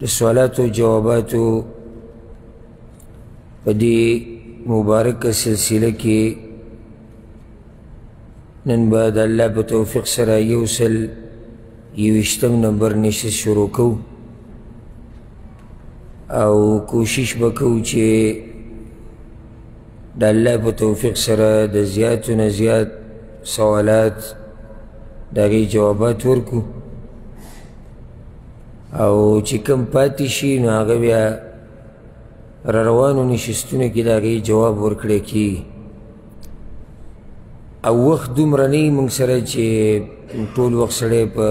د سوالاتو جواباتو په دې مبارکه سلسله کې نن به د الله په توفیق سره یو سل یوویشتم نمبر نشست شروع کوو او کوشش به کوو چې د الله په توفیق سره د زیاتو نه زیات سوالات د هغې جوابات ورکړو او چې کم پاتې شي نو هغه بیا را روانو نشستونه کې د هغې جواب ورکړی کی او وخت دومره نه وي موږ سره چې ټول وخت سړی په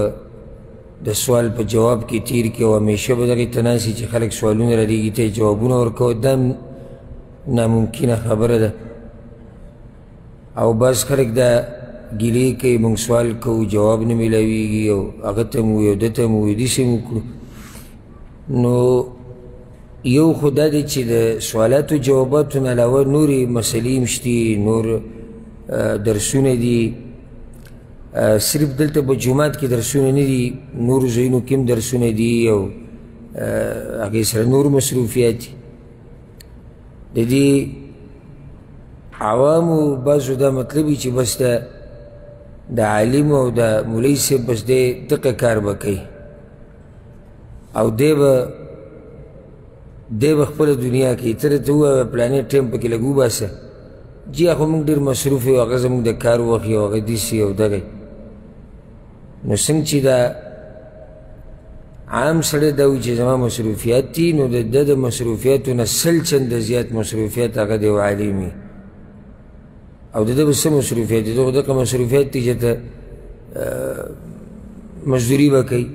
د سوال په جواب کې تیر کې او همیشه به دغې ته ناسي چې خلک سوالونه رالیږي ته جوابونه ورکوه دا ناممکنه خبره ده او بعض خلک دا ګیلې کوي موږ سوال کوو جواب نه میلاویږي او هغه ته مو یو ده ته مو وي داسې مو کړو نو یو خو دا دی چې د سوالاتو جواباتو نه علاوه نورې مسلې هم شتي نور درسونه دي صرف دلته په جومات کې درسونه نه دي نورو ځایونو کې هم درسونه دي او هغې سره نور مصروفیات دي د دې عوامو بعضو دا مطلب وي چې بس ده د عالم او د مولوي صاحب بس دی دقه کار به کوي او دی به دی به خپله دنیا کې ته راته ووایه پلانې ټایم پکې لږ وباسه جی خو موږ ډېر مصروف یو هغه زموږ د کار وخت یو هغه داسې او دغه نو څنګه چې دا عام سړی دا وي چې زما مصروفیات دي نو د ده د مصروفیاتو نه سل چنده زیات مصروفیات هغه د یو عالم وي او د ده به څه مصروفیات دي دغه دغه مصروفیات دي چې ته مزدوري به کوي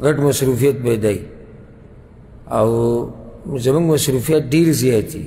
غټ مصروفیت به دی او زمونږ مصروفیت ډیر زیات دي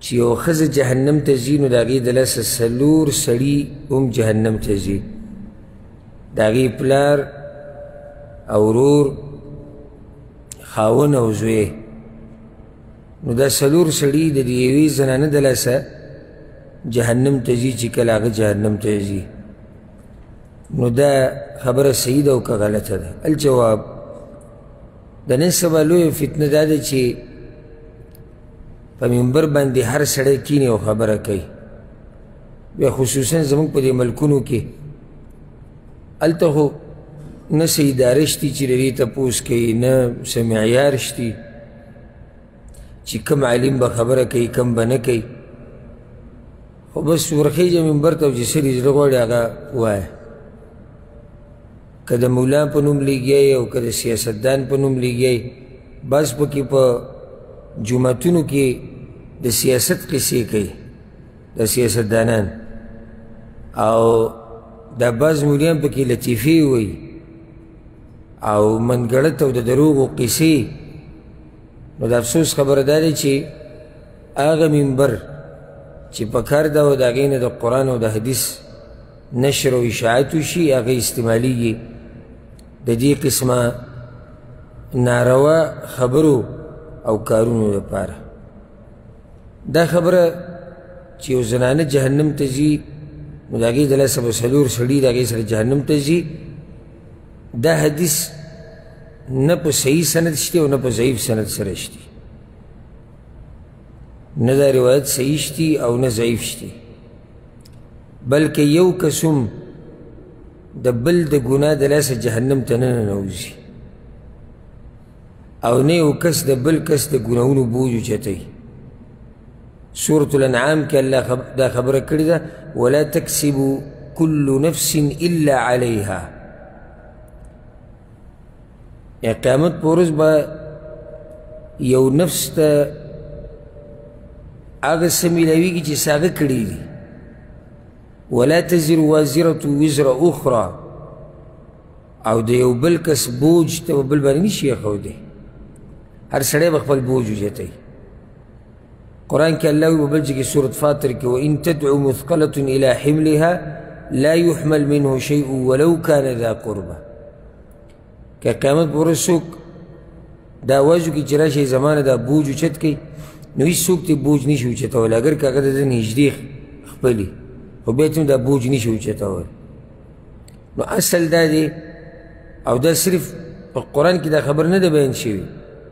چې یو ښځه جهنم ته ځي نو د هغې د لاسه څلور سړي هم جهنم ته ځي د هغې پلار او ورور خاون او زوی نو دا څلور سړي د دې یوې زنانه د لاسه جهنم ته ځي چې کله هغه جهنم ته ځي نو دا خبره صحیح ده او که غلطه ده الجواب د نن سبا لویه فتنه دا ده چې په منبر باندې هر سړی کینې او خبره کوي بیا خصوصا زموږ په دې ملکونو کې هلته خو نه څه ادارې شتي چې د دې تپوس کوي نه څه معیار شتي چې کم عالم به خبره کوي کم به نه کوي خو بس ورخیږه منبر ته او چې څه دې زړه غواړي هغه ووایه که د مولا په نوم لګیای او که د سیاستدان په نوم لګیای بس پکې په جمعتونو کې د سیاست قصې کوي د سیاستدانان او دا بعض مولیان پکې لطیفې وایي او منګړت او د دروغو قصې نو د افسوس خبره دا دی چې هغه منبر چې په کار ده او د هغې نه د قرآن او د حدیث نشر او اشاعت وشي هغه استعمالیږي د دې قسمه ناروا خبرو او کارونو لپاره دا خبره چې یو زنانه جهنم ته ځي نو د هغې د لاسه به څلور سړي د هغې سره جهنم ته ځي دا حدیث نه په صحیح سند شته او نه په ضعیف سند سره شته نه دا روایت صحیح شته او نه ضعیف شته بلکې یو کس هم د بل د ګناه د لاسه جهنم ته نه ننوځي او نه یو کس د بل کس د ګناهونو بوج اوچتوي سورة الانعام کې الله خب... دا خبره کړې ده ولا تکسب كل نفس الا عليها یا قیامت په ورځ به یو نفس ته هغه څه میلاویږي چې څه هغه کړي دي ولا تزر وازره وزر اخرى او د یو بل کس بوج ته بل باندې نشي ایښودی هر سړی به خپل بوج وزیاتوي قرآن کې الله وي په بل ځای کې سورت فاطر کې وان تدعو مثقلة الى حملها لا يحمل منه شيء ولو كان ذا قربه که قیامت پر ورځ څوک دا وایي چې چې راشي زمانه دا بوج اوچت کوي نو هېڅ څوک ترې بوج نه شي اوچتولی اګر که هغه د ده نږدې خپلي خو بیا ته دا بوج نه شي اوچتولی نو اصل دا دی او دا صرف په قرآن کې دا خبر نه ده بیان شوي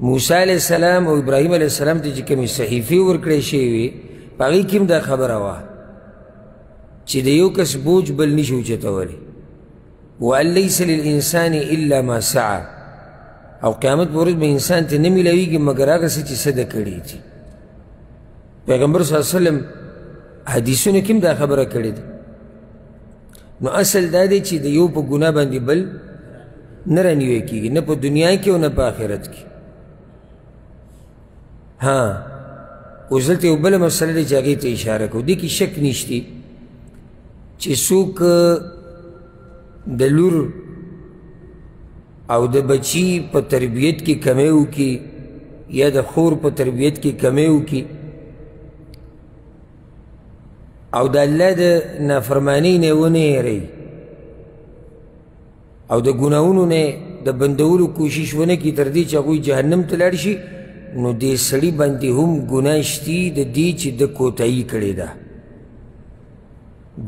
موسی علیه السلام او ابراهیم علیه السلام ته چې کومې صحیفې ورکړې شوې وې په هغې کې هم دا خبره وه چې د یو کس بوج بل نشي اوچتولی وان لیس للانسان الا ما سعه او قیامت په ورځ به انسان ته نه میلاویږي مګر هغه څه چې څه ده کړي دي پیغمبر صلی الله علیه وسلم حدیثونو کې هم دا خبره کړې ده نو اصل دا دی چې د یو په ګناه باندې بل نه رانیوی کېږي نه په دنیا کې او نه په آخرت کې ها اوس دلته یو بله مسله دی چې هغې ته اشاره کوو دې کې شک نشتی چې څوک د لور او د بچی په تربیت کې کمی وکړي یا د خور په تربیت کې کمی وکړي او د الله د نافرمانی نه ونه یری او د ګناونو نه د بندولو کوشش ونه کی تر دې چې هغوی جهنم ته لاړ شي نو دې سړي باندې هم ګناه شتي د دې چې د کوتاهي کړې ده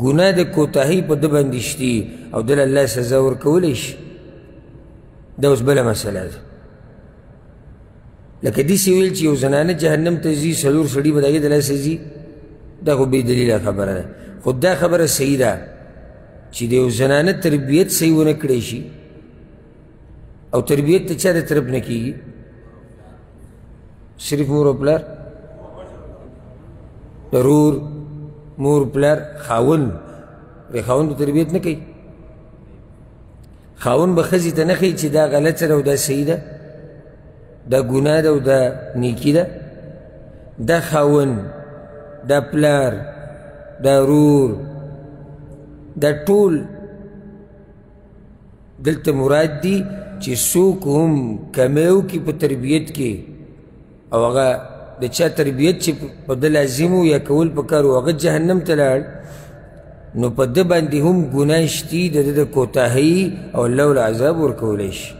ګناه د کوتاهي په ده باندې شتي او دله الله سزا ورکولی شي دا اوس بله مسله ده لکه داسې ویل چې یو زنانه جهنم ته ځي څلور سړي به د هغې د لاسه ځي دا خو بې دلیله خبره ده خو دا خبره صحیح ده چې د یو زنانه تربیت صحیح ونه کړی شي او تربیت ته چا د طرف نه کېږي صرف مور او پلار ضرور مور پلار خاون د خاون د تربیت نه کوي خاوند به ښځې ته نه ښیي چې دا غلطه ده او دا صحیح ده دا ګناه ده او دا نیکي ده دا خاوند دا پلار دا رور دا ټول دلته مراد دي چې څوک هم کمی وکړي په تربیت کې او هغه د چا تربیت چې په ده لازم و یا کول په کار و هغه جهنم ته لاړ نو په ده باندې هم ګناه شتي د ده د کوتاهۍ او الله له عذاب ورکولی شي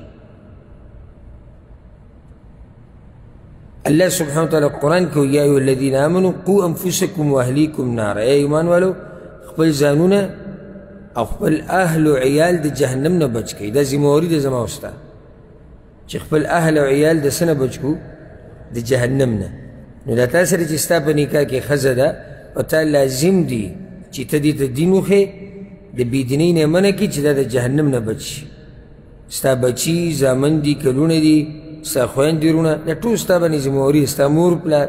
الله سبحانه وتعالی قرآن کې یا ایو الذین آمنو قو انفسکم واهلیکم نار ای ایمان والو خپل ځانونه او خپل اهل او عیال د جهنم نه بچ کړئ دا ذمه واري ده زما او ستا چې خپل اهل او عیال د څه نه بچ کړو د جهنم نه نو دا تا سره چې ستا په نکاح کې ښځه ده او تا لازم دي چې ته دې ته دین وښې د بېدینۍ نه منع کړي چې دا د جهنم نه بچ شي ستا بچي زامن دي کلونه دي ستا خویندې وروڼه دا ټول ستا باندې ذمهواري ستا مور پلار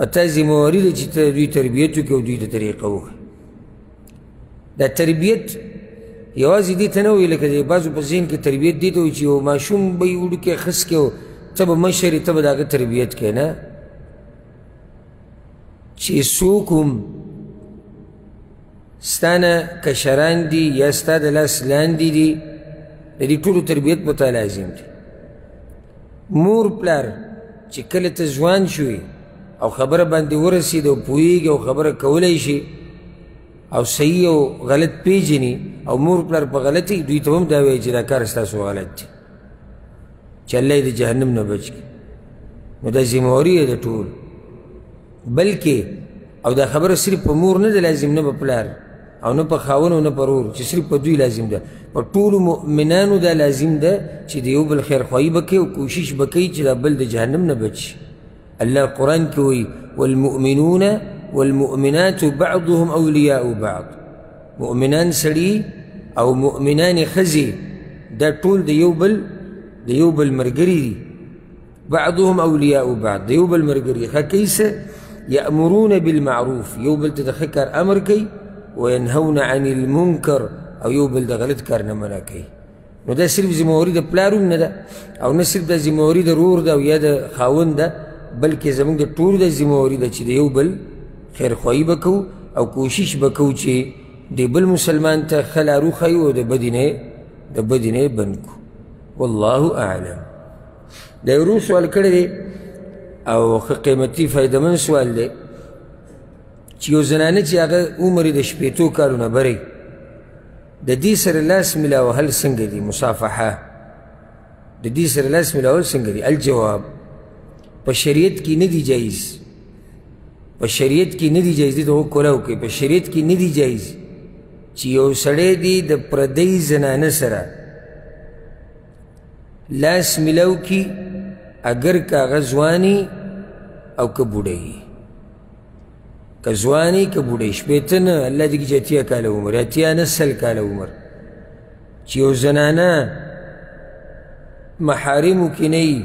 او تا ذمهواري ده چې ته دوی تربیت وکړې او دوی ته طریقه وښې دا تربیت یوازې دې ته نه وایي لکه د بعضو په ذهن کې تربیت دې ته وایي چې یو ماشوم به یې وړوکی خس کې او ته به مشر یې ته به د هغه تربیت کوې نه چې څوک هم ستا نه کشران دي یا ستا د لاس لاندې دي د دې ټولو تربیت به تا لازم دي مور پلار چې کله ته ځوان شوې او خبره باندې ورسید او پوهیږي او خبره کولی شي او صحیح او غلط پیژني او مور پلار په غلطي دوی ته هم دا وایي چې دا کار ستاسو غلط دی چې الله یې د جهنم نه بچ کړي نو دا ذمهواري ده د ټول بلکې او دا خبره صرف په مور نه ده لازم نه په پلار او نه په خاون او نه په رور چې صرف په دوی لازم ده په ټولو مؤمنانو دا لازم ده چې د یو بل خیرخواهي به کوي او کوشش به کوي چې دا بل د جهنم نه بچ الله قرآن کې وایي والمؤمنون والمؤمنات بعضهم اولیاء بعض مؤمنان سړي او مؤمنان ښځې دا ټول د یو بل د یو بل ملګري دي بعضهم اولیاء بعض د یو بل ملګري ښه کوي څه یأمرون بالمعروف یو بل ته د ښه کار امر کوي وینهون عن المنکر او یو بل د غلط کار نه منع کوي نو دا صرف ذمهواري د پلار هم نه ده او نه صرف دا ذمهواري د رور ده او یا د خاوند ده بلکې زموږ د ټول دا ذمهواري ده چې د یو بل خیرخواهي به کوو او کوشش به کوو چې د بل مسلمان ته ښه لار وښیو او د بدې نه د بدې نه بند کړو والله اعلم د ورو سوال کړی دی او ښه قیمتي فایدهمن سوال دی چې یو زنانه چې هغه عمر د شپېتو کالو نه بری د دې سره لاس ملاوهل څنګه دي مصافحه د دې سره لاس ملاول څنګه دي الجواب په شریعت کې نه دي جایز په شریعت کې نه دي جایز دي ته وکوله وکړي په شریعت کې نه دي جایز چې یو سړی دی د پردۍ زنانه سره لاس ملاو کی اگر که هغه ځواني او که بوډه وي که ځواني که بوډه وي شپېته نه الله دې کړي چې اتیا کاله عمر اتیا نه سل کاله عمر چې یو زنانه محارمو کې نه وي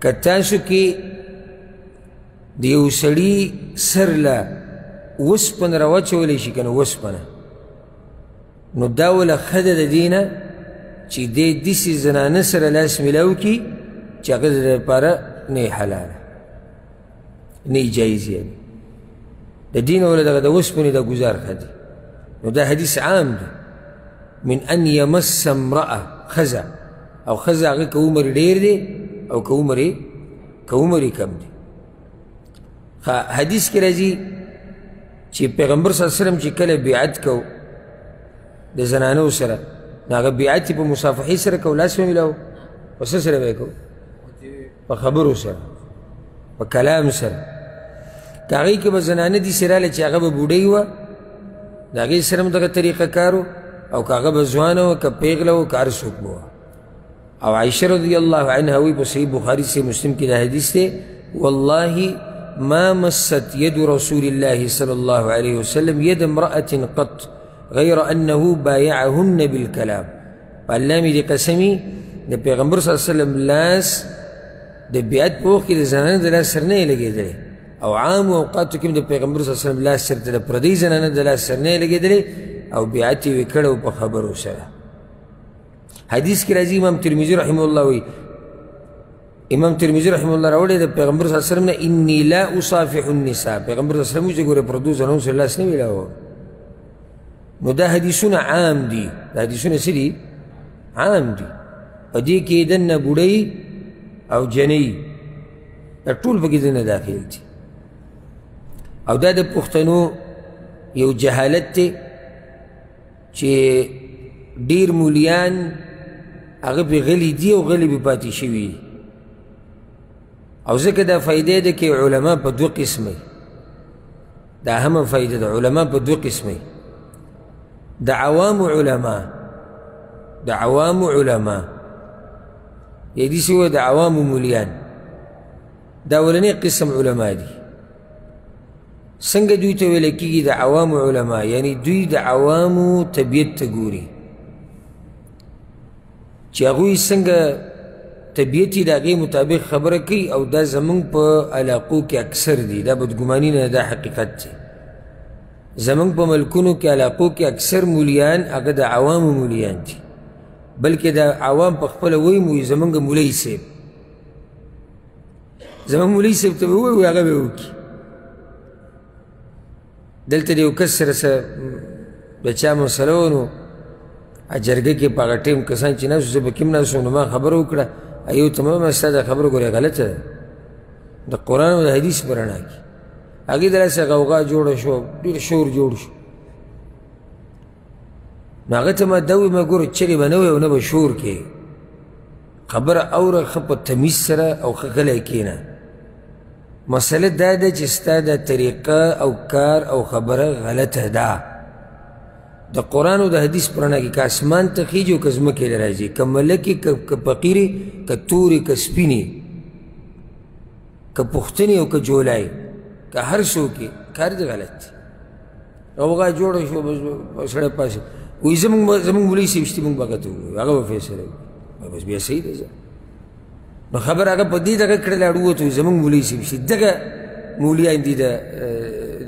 که تاسو کې د یو سړي سر له وسپنه راواچولی شي که نه وسپنه نو دا وله ښه ده د دې نه چې دی داسې زنانه سره لاس میلاو کړي چې هغه د لپاره نه حلاله نه جایز یعنی د دین او دغه د اوسپنې د ګزار ښه دی نو دا حدیث عام دی من ان یمس امرأه ښځه او ښځه هغه که عمر ډېر دی او که عمر یې که عمر یې کم دی حدیث کې راځي چې پیغمبر صلی الله علیه وسلم چې کله بیعت کو د زنانو سره نو هغه بیعت یې په مصافحې سره کو لاس یې ومیلاو په څه سره به یې کو په خبرو سره په کلام سره که هغې کې به زنانه دي چې راله چې هغه به بوډۍ وه د هغې سره هم دغه طریقه کار و او که هغه به ځوانه وه که پېغله وه که هر څوک به وه او عائشه رضی الله عنها وی په صحیح بخاری سے مسلم کې دا حدیث دی والله ما مست يد رسول الله صلى الله عليه وسلم يد امرأة قط غير أنه بايعهن بالكلام په الله مې دې قسمي د پیغمبر صلی الله علیه وسلم لاس د بیعت په وخت کې د زنانه د لاس سر نه یې لګېدلی او عام اوقاتو کې د پیغمبر صلی الله علیه وسلم لاس سر ته د پردۍ زنانه د لاس سر نه یې لګېدلی او بیعت یې وکړی او په خبرو سره حدیث کې راځي امام ترمذي رحمه الله وایي امام ترمذي رحمه الله راوړی د پیغمبر صلی الله علیه وسلم نه انی لا اصافح النساء پیغمبر صلی الله علیه وسلم چې ګوره پردو زنانو سره لاس نه ویلاوه نو دا حدیثونه عام دي دا حدیثونه څه دي عام دي په دې کې دننه بوډۍ او جنۍ دا ټول پکې دننه داخل دي او دا د پښتنو یو جهالت دی چې ډیر مولیان هغه پې غلي دي او غلي پې پاتې شوي او ځکه دا فایده ده کې علما په دوه قسمه دا هم فائده ده علماء په دوه قسمه د عوام علماء د عوام علماء یې دي سوه د عوام مولیان دا ولنې قسم علماء دي څنګه دوی ته ویل کېږي د عوام علماء یعنی دوی د عوامو طبیعت ته ګوري چې هغوی څنګه طبیعت یې د هغې مطابق خبره کوي او دا زمونږ په علاقو کې اکثر دي دا بدګماني نه دا حقیقت دی زمونږ په ملکونو کې علاقو کې اکثر مولیان هغه د عوامو مولیان دي بلکې د عوام په خپله وایي مو زمونږ مولوي صاحب زمونږ مولوي صاحب ته به ووایو هغه به وکړي دلته یو کس سره څه د چا مسله و نو جرګه کې په هغه ټیم کسان چې ناست زه به کې هم ناست نو ما خبره وکړه ایو ته مه ستا دا خبره ګورې غلطه ده د قرآن او د حدیث په رڼا کې هغې دلاسه غوغا جوړه شو ډېر شور جوړ شو نو هغه ته ما دا وویل ما ګوره چغې به نه وایې او نه به شور کې خبره اوره ښه په تمیز سره او ښه غلی کښېنه مسله دا ده چې ستا دا طریقه او کار او خبره غلطه ده د قرآن او د حدیث په رڼا کې که اسمان ته خیږي او که ځمکې له راځي که ملکې که فقیرې که تورې که سپینې که پښتنې او که جولای که هر څوک کار دې غلط دی اوګه جوړ شو سره پاسه وې زمون زمون ولې سیمشتي مونږ بغته هغه فیصله بس بیا صحیح ده نو خبر هغه په دې دغه کړل اړو ته زمون ولې سیمشتي دغه مولیا دي د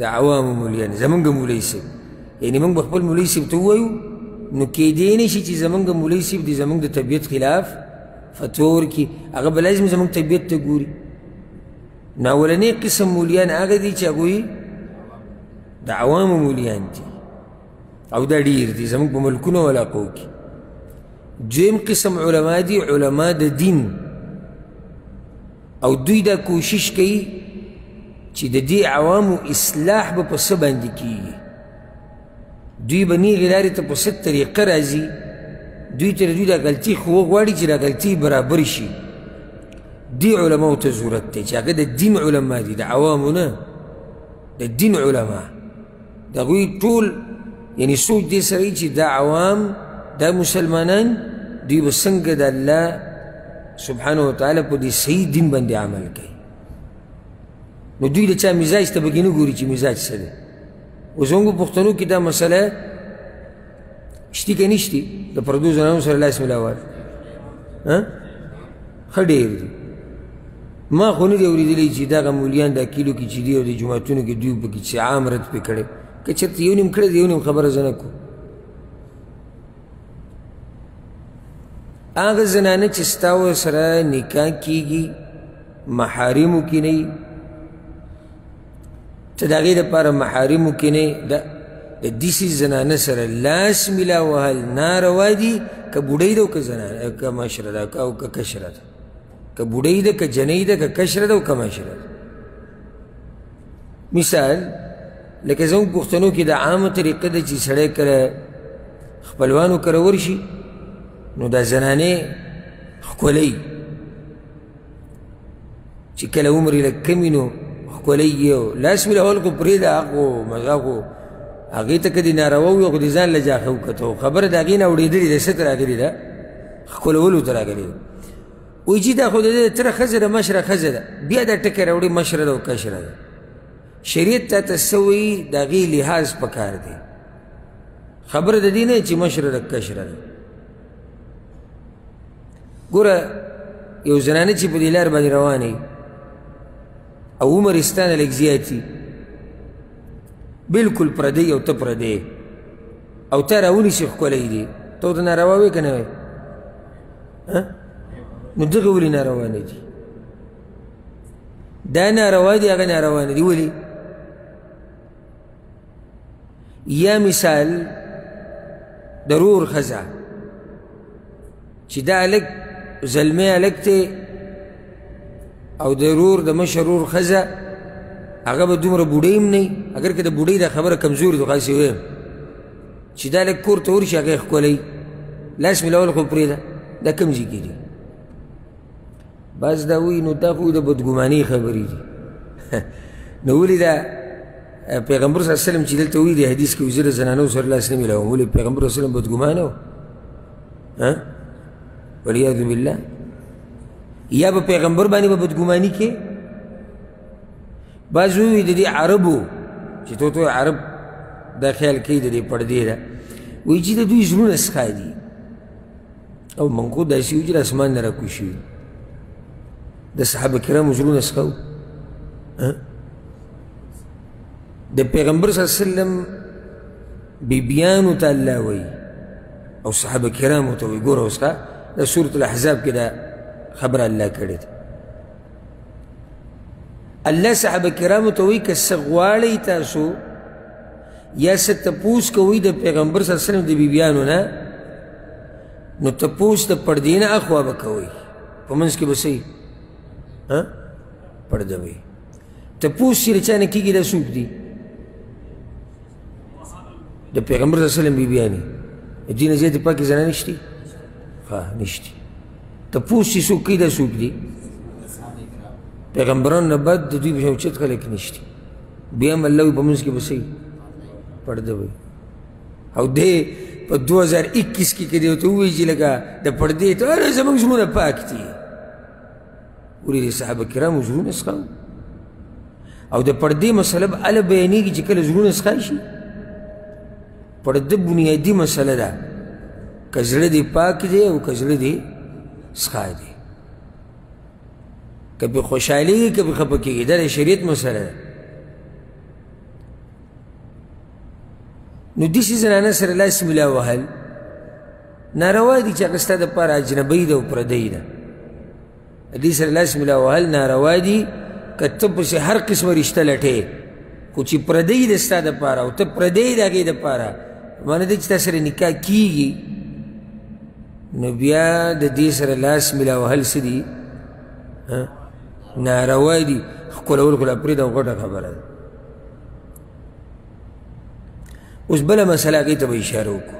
د عوام مولیا زمونږ مولای سي یعنی موږ خپل مولای سي ته وایو نو کې دې نه شي چې زمونږ مولای سي دي زمونږ د طبيعت خلاف فتور کې هغه بل لازم زمونږ طبيعت ته ګوري ناولنې قسم مولیان هغه دي چې هغوی د عوامو مولیان دي او دا ډیر دي زموږ په ملکونو او علاقو کې دویم قسم علما دي علما د دین او دوی دا کوشش کوي چې د دې عوامو اصلاح به په څه باندې کیږي دوی به نیغې لارې ته په څه طریقه راځي دوی ته د دوی دا غلطي خو وغواړي چې دا غلطي برابر شي دې علماو ته ضرورت دی چې هغه د دین علما دي د عوامو نه د دین علما د هغوی ټول یعنی سوچ دې سره چې دا عوام دا مسلمانان دوی به څنګه د الله سبحانه وتعالی په دې صحیح دین باندې عمل کوي نو دوی د چا مزاج ته پکې نه ګوري چې مزاج څه دی اوس موږ پښتنو کې دا مسله شتي که نشتي د پردو زنانو سره لاس ملاوات ښه ډېر دي ما خو نه دی اورېدلی چې دغه مولیان دا کیلو کې چې دي او د جوماتونو کې دوی پکې چې عام رد پې کړی که چېرته یو نیم کړی دی یو نیم خبره زه نه کوم هغه زنانه چې ستا سره نکاح کیږي محارمو کې نه ته د هغې دپاره محارمو کې نه د د داسې زنانه سره لاس ملا وهل ناروا دي که بوډۍ ده او که زنانه که مشره ده او که کشره ده که بوډۍ ده که جنۍ ده که کشره ده او که مشره ده مثال لکه زموږ پښتنو کې د عامه طریقه ده چې سړی کله خپلوانو کره ورشي نو دا زنانې ښکلوي چې کله عمر یې لږ کم وي نو ښکلی یې او لاس مې له خلکو پرېږده حق و مذاق و هغې ته که دې ناروا وي خو دې ځان له جاښه وکتو خبره د هغې نه اوړېدلې ده څه ته راغلې ده ښکلولو ته راغلې ده وایي چې دا خو د دې تره ښځه ده مشره ښځه ده بیا دا ټکی راوړي مشره ده او کشره ده شریعت تا ته څه وایي د هغې لحاظ په کار دی خبره د دې نه چې مشره ده کشره ده ګوره یو زنانه چې په دې لار باندې روانې او عمر یې ستا نه لږ زیات وي بلکل پردی او ته پردی او تا راونیسي ښکلی دی ته ورته ناروا وې که نه وې نو دغه ولې ناروا نه دي دا ناروا دي هغه ناروا نه دي ولې یا مثال د رور ښځه چې دا هلک زلمی هلک دی او د رور د مشر رور ښځه هغه به دومره بوډۍ هم نه اگر که د بوډۍ دا خبره کمزوري ده خو هسې وایم چې دا هلک کور ته ورشي هغه یې ښکلی لاس مې لول خو پرېږده دا کوم ځای کې دي بس دا وی نو دا خو د بدګماني خبرې دي نو ولې دا پیغمبر صلی الله علیه وسلم چې دلته وی دی حدیث کې وزیر زنانو سره لاس نه ملاوم ولې پیغمبر صلی الله علیه وسلم بدګمانه و ها والعیاذ بالله یا به پیغمبر باندې به بدګماني کې بعض وی د دې عربو چې تو تو عرب دا خیال کوي د دې پردې ده وایي چې د دوی زړونه سخا دي او منکو داسې وي چې له اسمان نه راکوي شوي د صحابه کرامو زړونه څخه د پیغمبر صلی الله علیه وسلم بیبیانو ته الله وایي او صحابه کرامو ته وایي ګوره اوس د سورة الاحزاب کې دا خبره الله کړې ده الله صحابه کرامو ته وایي که څه غواړئ تاسو یا څه تپوس کوئ د پیغمبر صلی الله علیه وسلم د بیبیانو نه نو تپوس د پردې نه اخوا به کوئ په منځ کې به صحیح پرده وي تپوس چې د چا نه کېږي دا څوک دي د پیغمبر صلی الله علیه وسلم بیبیانې د دې نه زیاتې پاکې زنانې شته ها نشته ته پوسی سو کی دا سوک دی پیغمبران نه بعد د دوی په چت خلک نشته بیا هم الله په منځ کې بسې پرده وي او دې په 2021 کې کې دی ته وی چې لکه د پردې ته اره زمونږ زمونه پاک دي ورې د صحابه کرامو زړونه سخاو او د پردې مسله به اله بیانېږي چې کله زړونه سخا شي پر ده بنیادي مسله ده که زړه دې پاک دی او که زړه دې سخا دی که پې خوشحالېږي که پې خفه کېږي دا د شریعت مسله ده نو داسې زنانه سره لاس ملا وهل ناروا دي چې هغه ستا دپاره اجنبۍ ده او پردۍ ده دې سره لاس ملا وهل ناروا دي که ته پسې هر قسمه رشته لټې خو چې پردی د ستا دپاره او ته پردی د هغې دپاره معنی دا چې تا سره نکاح کیږي نو بیا د دې سره لاس ملا وهل څه دي ناروا دي ښکلول خو لا پرېږده غټه خبره ده اوس بله مسله هغې ته به اشاره وکړو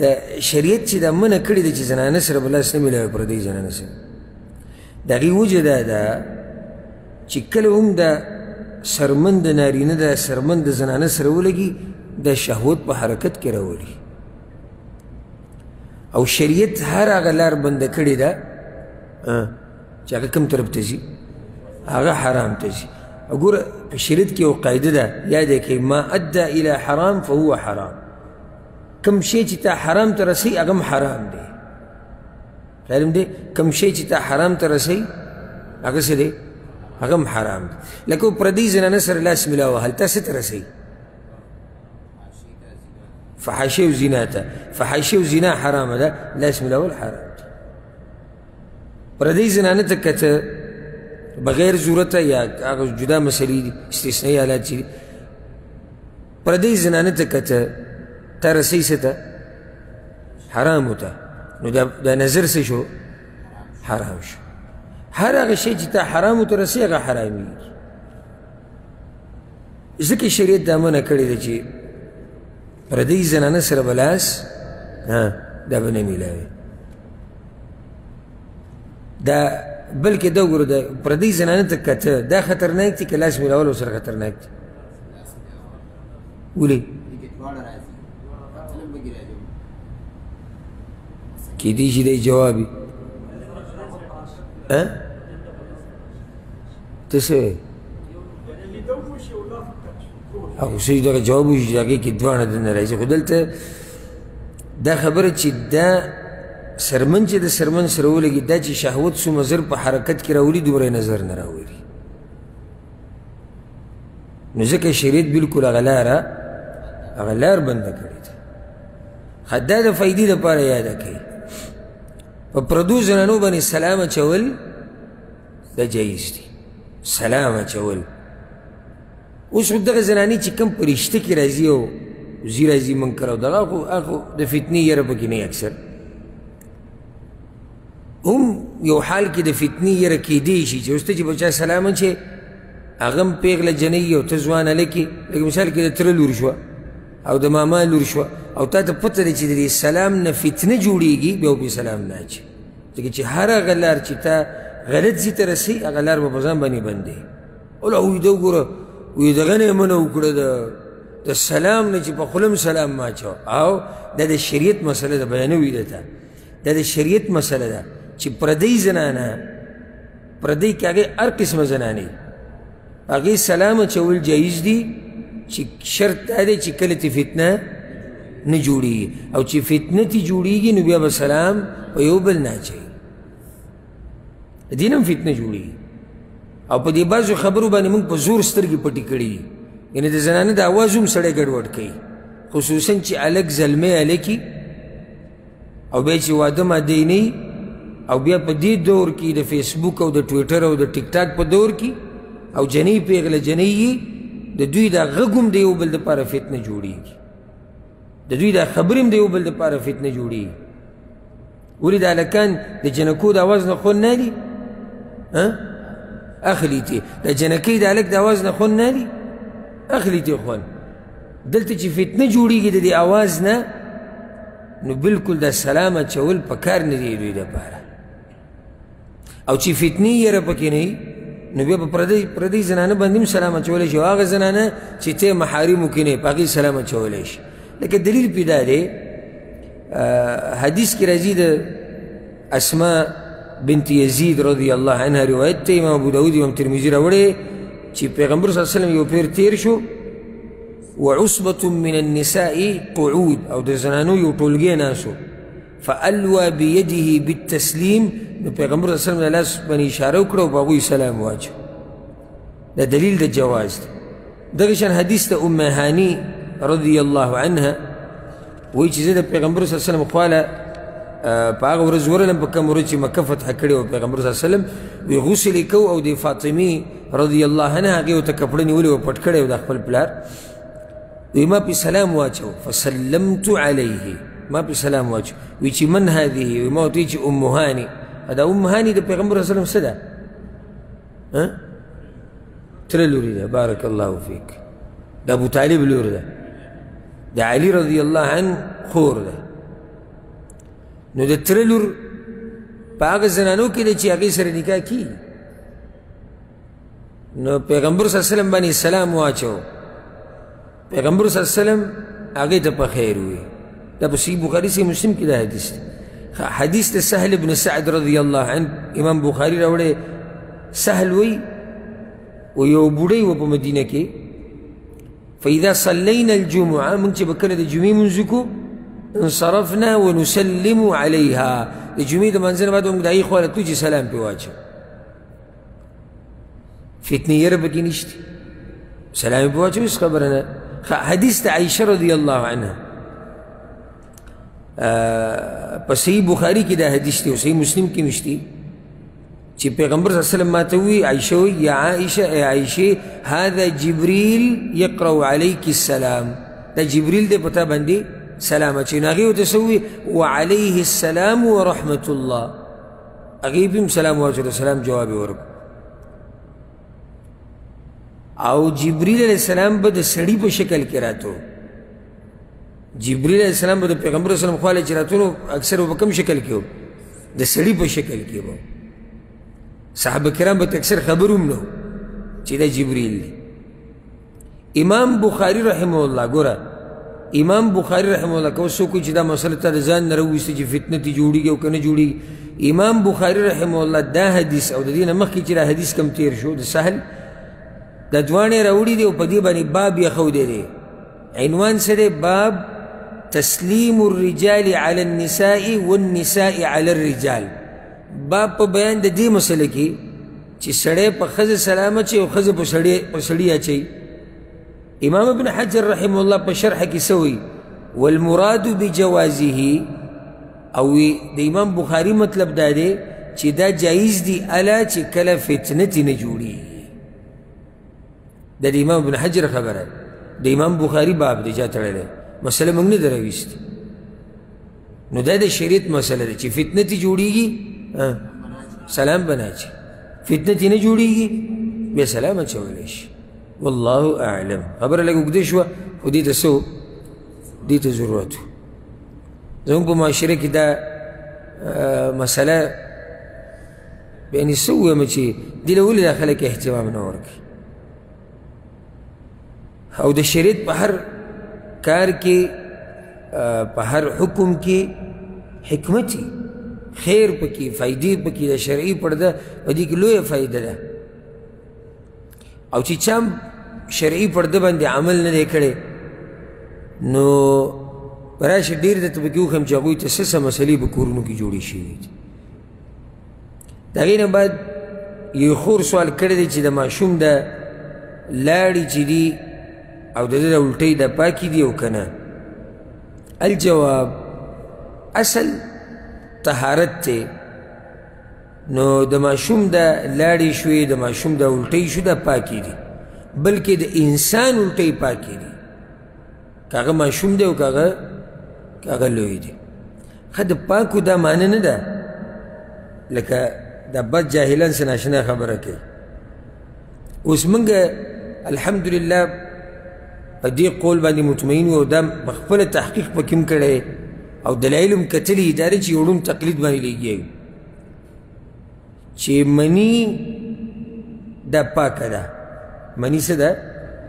د شریعت چې دا منع کړې ده چې زنانه سره به لاس نه میلاوي پردۍ زنانه سره د هغې وجه دا ده چې کله هم دا سرمن د نارینه دا سرمن د زنانه سره ولګي د شهوت په حرکت کې راولي او شریعت هر هغه لار بنده کړې ده چې هغه کوم طرف ته ځي هغه حرام ته ځي وګوره په شریعت کې یو قاعده ده یاد یې کړئ ما ادى الى حرام فهو حرام کم شی چې تا حرام ته رسي هغه هم حرام دی لازم دی کم شی چې تا حرام ته رسي هغه څه دی هغه هم حرام دی لکه پردي زنانه سره لاس ملا وهل تا څه ته رسي فحاشي او زنا ته فحاشي او زنا حرامه ده لاس ملا وهل حرام دی پردي زنانه ته کته بغیر ضرورت یا هغه جدا مسلې دي استثنایي حالات چې پردۍ زنانه ته که ته ته رسوي څه ته حرامو ته نو دا نظر څه شو حرام شو هر هغه شی چې ته حرامو ته رسوي هغه حرامېږي ځکه شریعت دا منع کړې ده چې پردۍ زنانه سره به لاس دا به نه میلاوي دا بلکې دا وګوره د پردۍ زنانه ته کته دا خطرناک دي که لاس میلاولو سره خطرناک دي ولې کې دې شي دی جوابي ها ته څه او څه دغه جواب وشي هغه کې دواړه د نه راځي خو دلته دا خبره چې دا سرمن چې د سرمن سره ولګي دا چې شهوت څومره زر په حرکت کې راولي دومره نظر نه راولي نو ځکه شریعت بلکل هغه لاره هغه لار بنده کړې ده حدا د فایدې دپاره یاده کوي په پردو زنانو باندې سلام اچول د جایز دي سلام اچول اوس خو دغه زنانې چې کوم په رشته کې راځي او ځي راځي منکر او دغه خو د فتنې یره پکې نه اکثر هم یو حال کې د فتنې یره کیدی شي چې اوس ته چې بچا سلام چې هغه هم پیغله جنۍ او ته ځوان هلکې لکه مثال کې د تره لور شوه او د ماما لور شوه او تا ته پته دی چې د سلام نه فتنه جوړیږي بیا به سلام نه اچي ځکه چې هر هغه لار چې تا غلط ځي ته رسي هغه لار به په ځان باندې بندې اوله ویده وګوره وی دغه نه منه وکړه د د سلام نه چې په خلم سلام ما اچوه او دا د شریعت مسله ده بیانوي ده ته دا د شریعت مسله ده چې پردۍ زنانه پردۍ کې هغې هر قسمه زنانې هغې سلام اچول جایز دي چې شرط دا دی چې کله ترې فتنه نه جوړېږي او چې فتنه ترې جوړېږي نو بیا به سلام په یو بل نه اچوي د دین هم فتنه جوړېږي او په دې بعضو خبرو باندې موږ په زور سترګې پټې کړي دي یعنې د زنانه د اواز هم سړی ګډوډ کوي خصوصا چې هلک زلمی هلکي او بیا چې واده ماده نه او بیا په دې دور کې د فیسبوک او د ټویټر او د ټیک ټاک په دور کې او جنۍ پیغله جنۍ یي د دوی دا غږ هم د یو بل دپاره فتنه جوړیږي د دوی دا خبرې هم د یو بل دپاره فتنه جوړیږي ولې دا هلکان د جنکو د اواز نه خوند نه دي اخلي تې د جنکۍ د هلک د اواز نه خوند نه دي اخلي تې خوند دلته چې فتنه جوړیږي د دې اواز نه نو بالکل د سلام اچول په کار نه دی دوی دپاره او چې فتنې یره پکې نه نو بیا په پردی پردی زنانه باندې هم سلام اچولی شي هغه زنانه چې ته محارمو کې نه په هغې سلام اچولی شي لکه دلیل پیدا دی حدیث کې راځي د اسماء بنت یزید رضی الله عنها روایت ته امام ابو داود امام ترمذی راوړی چې پیغمبر صلی الله علیه وسلم یو پیر تیر شو وعصبة من النساء قعود او د زنانو یو ټولګی ناسو فالوا بيده بالتسلیم نو پیغمبر صلی الله علیه وسلم لاس باندې اشاره وکړه او په هغوی سلام واچو دا دلیل د جواز دی دغه شان حدیث د ام هانی رضی الله عنها وایي چې زه د پیغمبر صلی الله علیه وسلم خواله په هغه ورځ ورغلم په کومه ورځ چې مکه فتح کړې وه پیغمبر صلی الله علیه وسلم وی غسل یې کوو او د فاطمې رضی الله عنها هغې ورته کپړه نیولې وه پټ کړی و د خپل پلار وی ما پې سلام واچو فسلمت علیه ما پې سلام واچو وی چې من هذه وی ما ورته چې ام هاني دا ام هاني د پیغمبر صلی الله علیه وسلم څه ده ها تر لوري ده بارک الله فيك ده ابو طالب لور ده ده علي رضي الله عنه خور ده نو د تر لور په هغه زنانو کې ده چې هغې سره نکاح کیږي نو پیغمبر صلی الله علیه وسلم باندې سلام واچو پیغمبر صلی الله علیه وسلم هغه ته په خیر وي دا په صحیح بخاری سي مسلم کې دا حدیث دی حدیث ته سهل ابن سعد رضی الله عنه امام بخاری راوړی سهل وی و یو بوډۍ و په مدینه کې فاذا صلينا الجمعه موږ چې به کله د جمعې مونځ کو انصرفنا ونسلم عليها د جمعې د منځ نه بعد موږ د هغې خوا له سلام پرې واچوو فتنې یره پکې نشته سلام یې په واچو هېڅ خبره نه حدیث د عایشه رضی الله عنها په صحیح بخاري کې دا حدیث دی او صحیح مسلم کې مشتي چې پیغمبر صلی الله علیه وسلم ماته وی عائشه وی یا عائشه ای عائشه هذا جبريل يقرأ عليك السلام دا جبريل دې پتا باندې سلام چې ناغي وتسوي وعليه السلام ورحمه الله هغې بیم سلام واچو د سلام جواب یې ورکړو او جبریل علیه السلام به د سړي په شکل کې راتو جبریل علیه السلام به د پیغمبر اسلام خواله چې راتلو اکثر به کوم شکل کې و د سړي په شکل کې و صحابه کرام به اکثر خبر هم نه چې دا جبریل دی امام بخاری رحمه الله ګوره امام بخاری رحمه الله که څوک چې دا مسله ته د ځان نه راوویسته چې فتنه ترې جوړېږي او که نه جوړېږي امام بخاری رحمه الله دا حدیث او د دې نه مخکې چې دا حدیث کم تیر شو د سهل دا دواړې راوړي دي او په دې باندې باب یې ښودی دی عنوان څه دی باب تسلیم الرجال علی النساء والنساء علی الرجال باب په بیان د دې مسله کې چې سړی په ښځې سلام اچي او ښځه په سړی په سړي اچي امام ابن حجر رحمه الله په شرح کې څه وایي والمراد بجوازه او د امام بخاري مطلب دا دی چې دا جایز دی الا چې کله فتنه ترې نه جوړي دا د امام ابن حجر خبره د امام بخاری باب دی چا تړلی مسله موږ نه ده راویستې نو دا د شریعت مسله ده چې فتنه تې جوړېږي سلام به نه اچي فتنه تې نه جوړېږي بیا سلام اچولی شي والله اعلم خبره لږ اوږده شوه خو دې ته څه دې ته ضرورت و زموږ په معاشره کې دا مسله یعنی څه ووایم چې دې له ولې دا خلک اهتمام نه ورکوي او د شریعت په هر کار کې په هر حکم کې حکمت وي خیر پکې فایدې پکې د شرعي پرده په دې کې لویه فایده ده او چې چا شرعي پرده باندې عمل نه دی کړی نو راشه ډېر درته پکې وښیم چې هغوی ته څه څه مسلې په کورونو کې جوړې شوي دي د هغې نه بعد یو خور سوال کړی دی چې د ماشوم د لاړې چې دي او د ده د الټۍ د پاکې دي او که نه الجواب اصل طهارت دی نو د ماشوم د لاړې شوې د ماشوم د الټۍ شو د پاکې دي بلکې د انسان الټۍ پاکې دي کاغه ماشوم دی او کاغه کاغه لوی دی خو د پاکو دا معنی نه ده لکه دا بد جاهلان سره ناشنا خبره کوي اوس موږ الحمدلله په دې قول باندې مطمئن وو دا په خپل تحقیق په کوم کړی او دلایل هم کتلي ادارې چې یوړون تقلید باندې لګیږي چې منی دا پاکه ده منی څه ده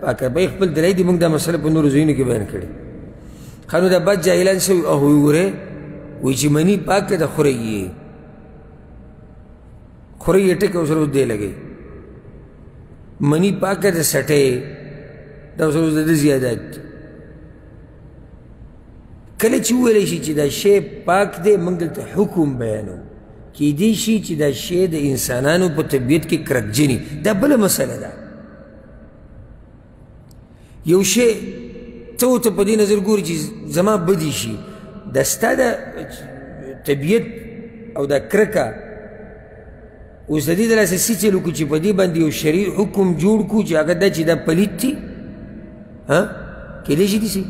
پاکه به خپل درای دي موږ دا مسله په نورو ځایونو کې بیان کړې ښه نو دا بد جاهلان څه او وګورئ وایي چې منی پاکه ده خورئ یې خورئ یې ټکه اوس روز دی لګوي منی پاکه ده سټې دا اوس روز د زیادت کله چې وویل شي چې دا شی پاک دی موږ دلته حکم بیانو کیدی شي چې دا شی د انسانانو په طبیعت کې کرکجنی دا بله مسله ده یو شی ته ورته په دې نظر ګوري چې زما بدی شي دا ستا د طبیعت او دا کرکه اوس د دې د لاسه څه چل وکړو چې په دې باندې یو شرعي حکم جوړ کړو چې هغه دا چې دا پلیت دی کېدای شي داسې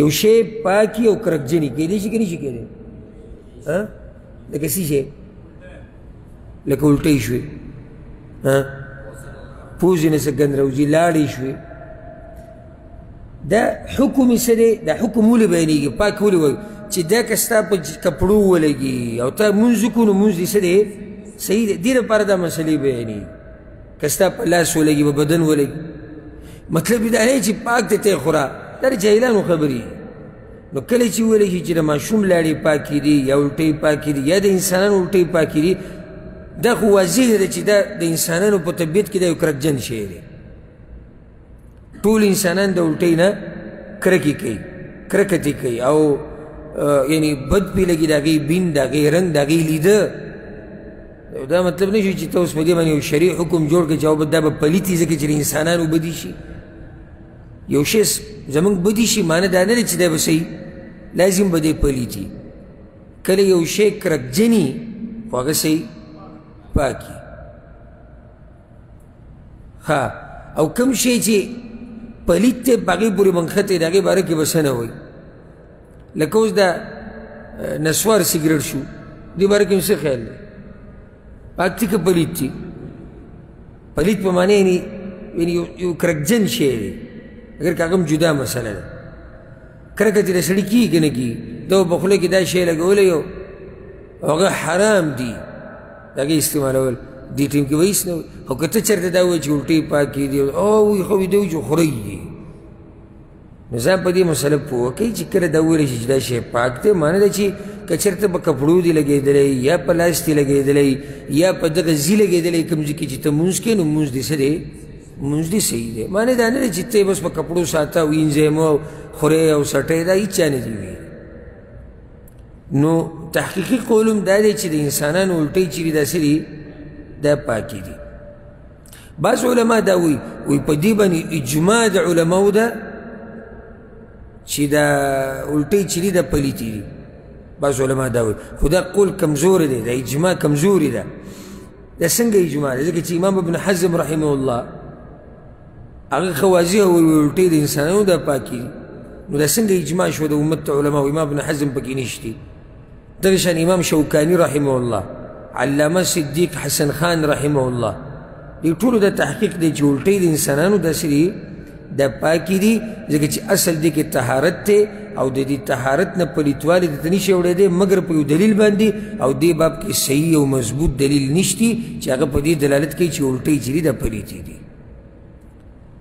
یو شی پاکي او کرکجني کېدای شي که نه شي کېدای لکه څه شی لکه الټۍ شوې پوزې نه څه ګند راوځي لاړې شوې دا حکم یې څه دی دا حکم ولې بیانېږي پاک ولې وایي چې دا که ستا په کپړو ولګي او تا مونځ وکړو نو مونځ دې څه دی صحیح دی دې لپاره دا مسلې بیانېږي که ستا په لاس ولګي په بدن ولګي مطلب دا نه چې پاک ته ته خوره دا د جاهلانو خبرې نو کله چې ولګي چې د ماشوم لاړې پاکې دي یا الټۍ پاکې دي یا د انسانانو الټۍ پاکې دي دا خو واضح ده چې دا د انسانانو په طبیعت کې دا یو کرکجن شی دی ټول انسانان د الټۍ نه کرکې کوي کرکه ترې کوي او یعنی بد پې لګي د هغې بین د هغې رنګ د هغې لیده دا مطلب نه شي چې ته اوس په دې باندې یو شرعي حکم جوړ کړې چې او دا به پلیت وي ځکه چې د انسانانو بدي شي یو شی زمونږ بدي شي معنه دا نه دی چې دا به صحیح لازم به دی پلیت وي کله یو شی کرکجني خو هغه صحیح پاکي ها او کوم شی چې پلیت دی په هغې پورې موږ ښه دی د هغې باره کې به څه نه وایي لکه اوس دا نسوار سګرټ شو دې باره کې مې څه خیال دی پاک دی که پلیت دی پلیت په معنی یعنی یعنی یو کرکجن شی دی اګر که هغه هم جدا مسله ده کرکه چې د سړي کېږي که نه کېږي ده به په خوله کې دا شی لګولی یو هغه حرام دي دغه استعمالول دې ټیم کې وایس نه خو که ته چېرته دا وایي چې الټۍ پاکې دي او وي خو ویده وي چې خورۍ دي نو ځان په دې مسله پوه کوي چې کله دا وویلی شي چې دا شی پاک دی معنی ده چې که چېرته په کپړو دي لګېدلی یا په لاس دي لګېدلی یا په دغه ځي لګېدلی کوم ځای کې چې ته مونځ کوې نو مونځ دې څه دی مونځ دې صحیح دی معنی دا نه دی چې ته بس په کپړو ساته وینځی مو خورې او څټې دا هېچا نه دي وي نو تحقیقي قولم دا دی چې د انسانانو الټۍ چې دي دا څه دي دا پاکې دي بعض علما دا وایي وایي په دې باندې اجماع د علماو ده چې دا الټۍ چې دي دا پلیتې دي بعض علما دا وایي خو دا قول کمزوری دی دا اجماع کمزوري ده دا څنګه اجماع ده ځکه چې امام ابن حزم رحمه الله هغه خو واضح وي الټې د انسانانو دا پاکي نو دا څنګه اجماع شو د امت علما او امام ابن حزم پکې نشتی دغه شان امام شوکاني رحمه الله علامه صدیق حسن خان رحمه الله دې ټولو د تحقیق دی چې الټې د انسانانو داسې دي دا پاکي دي ځکه چې اصل دې کې طهارت دی او د دې طهارت نه پلیتوالی د ته نشي وړی دی مګر په یو دلیل باندې او دې باب کې صحیح او مضبوط دلیل نشتی چې هغه په دې دلالت کوي چې الټې چې دي دا پلیتې دي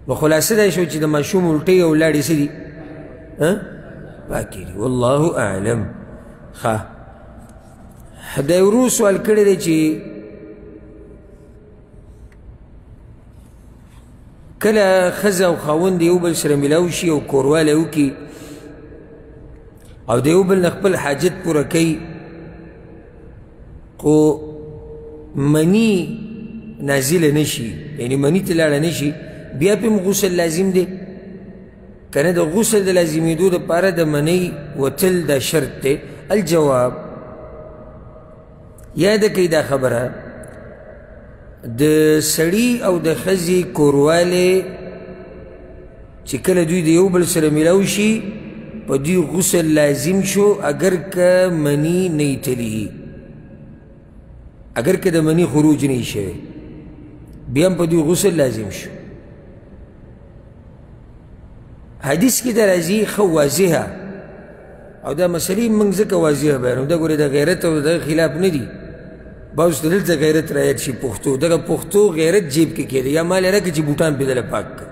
نو خلاصه دا شو چې د ماشوم الټۍ او لاړې څه دي پاکې دي والله اعلم ښه د ورو سوال کړی دی چې کله ښځه او خاوند یو بل سره ملاو شي او کوروالی وکړي او د یو بل نه خپل حاجت پوره کوي خو منی نازل نشي یعنی منی ته لاړه نشي بیا په غسل لازم دی کنه د غسل د لازمیدو د پاره د منی وتل د شرط دی الجواب یاد کړئ دا خبره د سړی او د ښځې کوروالی چې کله دوی د یو بل سره ملاو شي په دوی غسل لازم شو اگر که منی نه تلي اگر که د منی خروج نه شوی بیا هم په دوی غسل لازم شو حدیث کې د راځي ښه واضحه او دا مسلې موږ ځکه واضحه بیانو دا ګورې د غیرت او د خلاف نه دي بعض ته دلته غیرت رایت شي پښتو دغه پښتو غیرت جیب کې کېږي یا مال راکړي چې بوټان پې دله پاک کړه